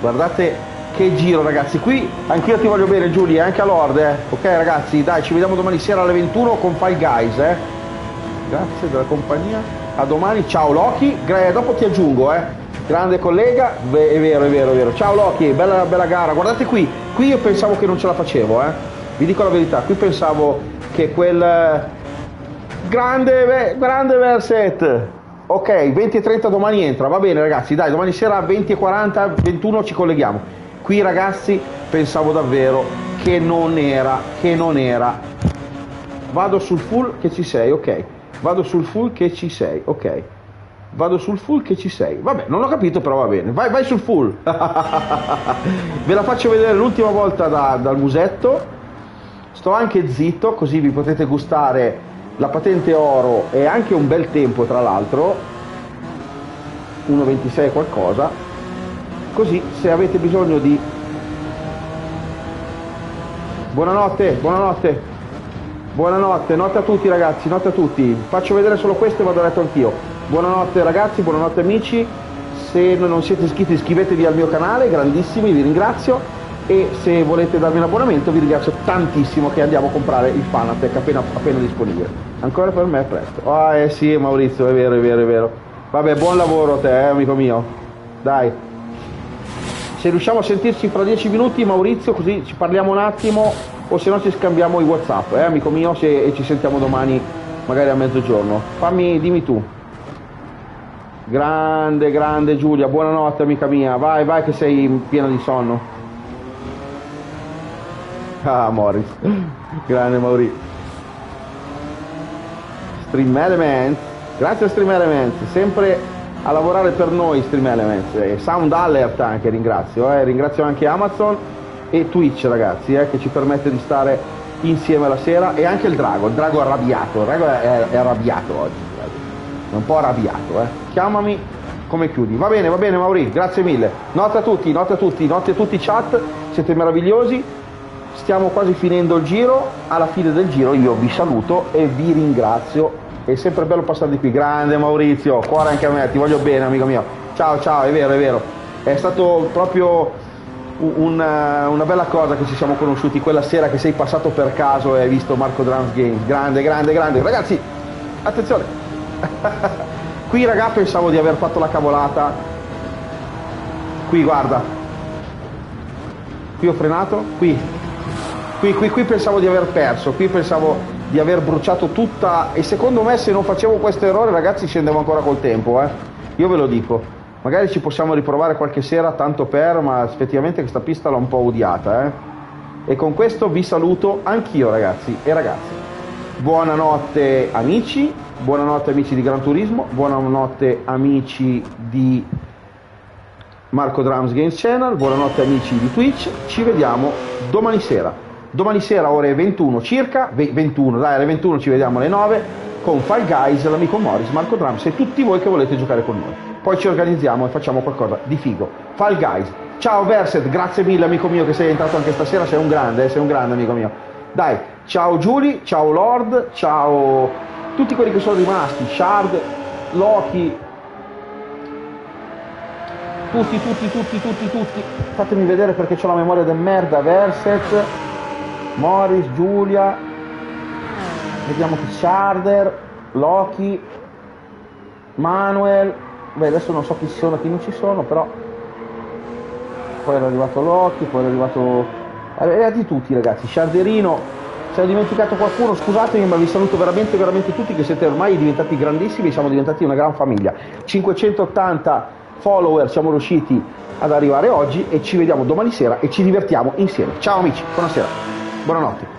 Speaker 1: Guardate che giro ragazzi, qui anch'io ti voglio bene Giulia, anche a Lord, eh. Ok ragazzi, dai, ci vediamo domani sera alle 21 con Five Guys, eh grazie della compagnia. A domani, ciao Loki, dopo ti aggiungo, eh. Grande collega, Beh, è vero, è vero, è vero. Ciao Loki, bella, bella gara. Guardate qui, qui io pensavo che non ce la facevo, eh. Vi dico la verità, qui pensavo che quel grande, grande Verset. Ok, 20 e 30 domani entra, va bene ragazzi, dai, domani sera 20 e 40, 21 ci colleghiamo. Qui ragazzi pensavo davvero che non era, che non era. Vado sul full che ci sei, ok. Vado sul full che ci sei, ok. Vado sul full che ci sei. Vabbè, non ho capito, però va bene. Vai, vai sul full. Ve la faccio vedere l'ultima volta da, dal musetto. Sto anche zitto, così vi potete gustare la patente oro e anche un bel tempo, tra l'altro. 1,26 qualcosa. Così, se avete bisogno di... Buonanotte, buonanotte. Buonanotte, notte a tutti ragazzi, notte a tutti. Faccio vedere solo questo e vado a letto anch'io. Buonanotte ragazzi, buonanotte amici. Se non siete iscritti iscrivetevi al mio canale, grandissimi, vi ringrazio. e se volete darmi un abbonamento vi ringrazio tantissimo che andiamo a comprare il Fanatec appena, appena disponibile. Ancora per me è presto. Ah eh sì Maurizio, è vero, è vero, è vero. Vabbè, buon lavoro a te, eh, amico mio. Dai. Se riusciamo a sentirci fra dieci minuti Maurizio, così ci parliamo un attimo, o se no ci scambiamo i Whatsapp, eh, amico mio, se, e ci sentiamo domani magari a mezzogiorno. Fammi, dimmi tu. Grande, grande Giulia, buonanotte amica mia, vai, vai che sei piena di sonno. Ah, Morris. Grande Mauri. Stream Elements. Grazie Stream Elements, sempre a lavorare per noi Stream Elements. E Sound Alert anche ringrazio, eh. ringrazio anche Amazon e Twitch ragazzi, eh, che ci permette di stare insieme la sera e anche il Drago, il Drago arrabbiato, il Drago è, è arrabbiato oggi, è un po' arrabbiato, eh. Chiamami come chiudi. Va bene, va bene Mauri, grazie mille. Notte a tutti, notte a tutti, notte a tutti chat, siete meravigliosi stiamo quasi finendo il giro, alla fine del giro io vi saluto e vi ringrazio. È sempre bello passare di qui. Grande Maurizio, cuore anche a me, ti voglio bene amico mio. Ciao ciao, è vero, è vero. È stato proprio una, una bella cosa che ci siamo conosciuti quella sera che sei passato per caso e hai visto Marco Drums Games. Grande, grande, grande. Ragazzi, attenzione. qui raga pensavo di aver fatto la cavolata. Qui guarda. Qui ho frenato, qui Qui, qui, qui pensavo di aver perso, qui pensavo di aver bruciato tutta e secondo me se non facevo questo errore ragazzi scendevo ancora col tempo, eh. Io ve lo dico. Magari ci possiamo riprovare qualche sera tanto per, ma effettivamente questa pista l'ho un po' odiata, eh. E con questo vi saluto anch'io ragazzi e ragazze. Buonanotte amici, buonanotte amici di Gran Turismo, buonanotte amici di Marco Drums Games Channel, buonanotte amici di Twitch, ci vediamo domani sera. Domani sera ore 21 circa, 21, dai alle 21 ci vediamo alle 9 con Five Guys, l'amico Morris, Marco Drums e tutti voi che volete giocare con noi. Poi ci organizziamo e facciamo qualcosa di figo. Five Guys. Ciao Verset, grazie mille amico mio che sei entrato anche stasera, sei un grande, eh, sei un grande amico mio. Dai, ciao Giulia, ciao Lord, ciao tutti quelli che sono rimasti, Shard, Loki, tutti, tutti, tutti, tutti, tutti. Fatemi vedere perché ho la memoria del merda, Verset. Morris, Giulia, vediamo chi Sharder, Loki, Manuel, beh adesso non so chi sono e chi non ci sono, però poi era arrivato Loki, poi era arrivato... arrivati tutti ragazzi, Sharderino, se ho dimenticato qualcuno scusatemi ma vi saluto veramente veramente tutti che siete ormai diventati grandissimi, siamo diventati una gran famiglia. 580 follower siamo riusciti ad arrivare oggi e ci vediamo domani sera e ci divertiamo insieme. Ciao amici, buonasera. Buonanotte.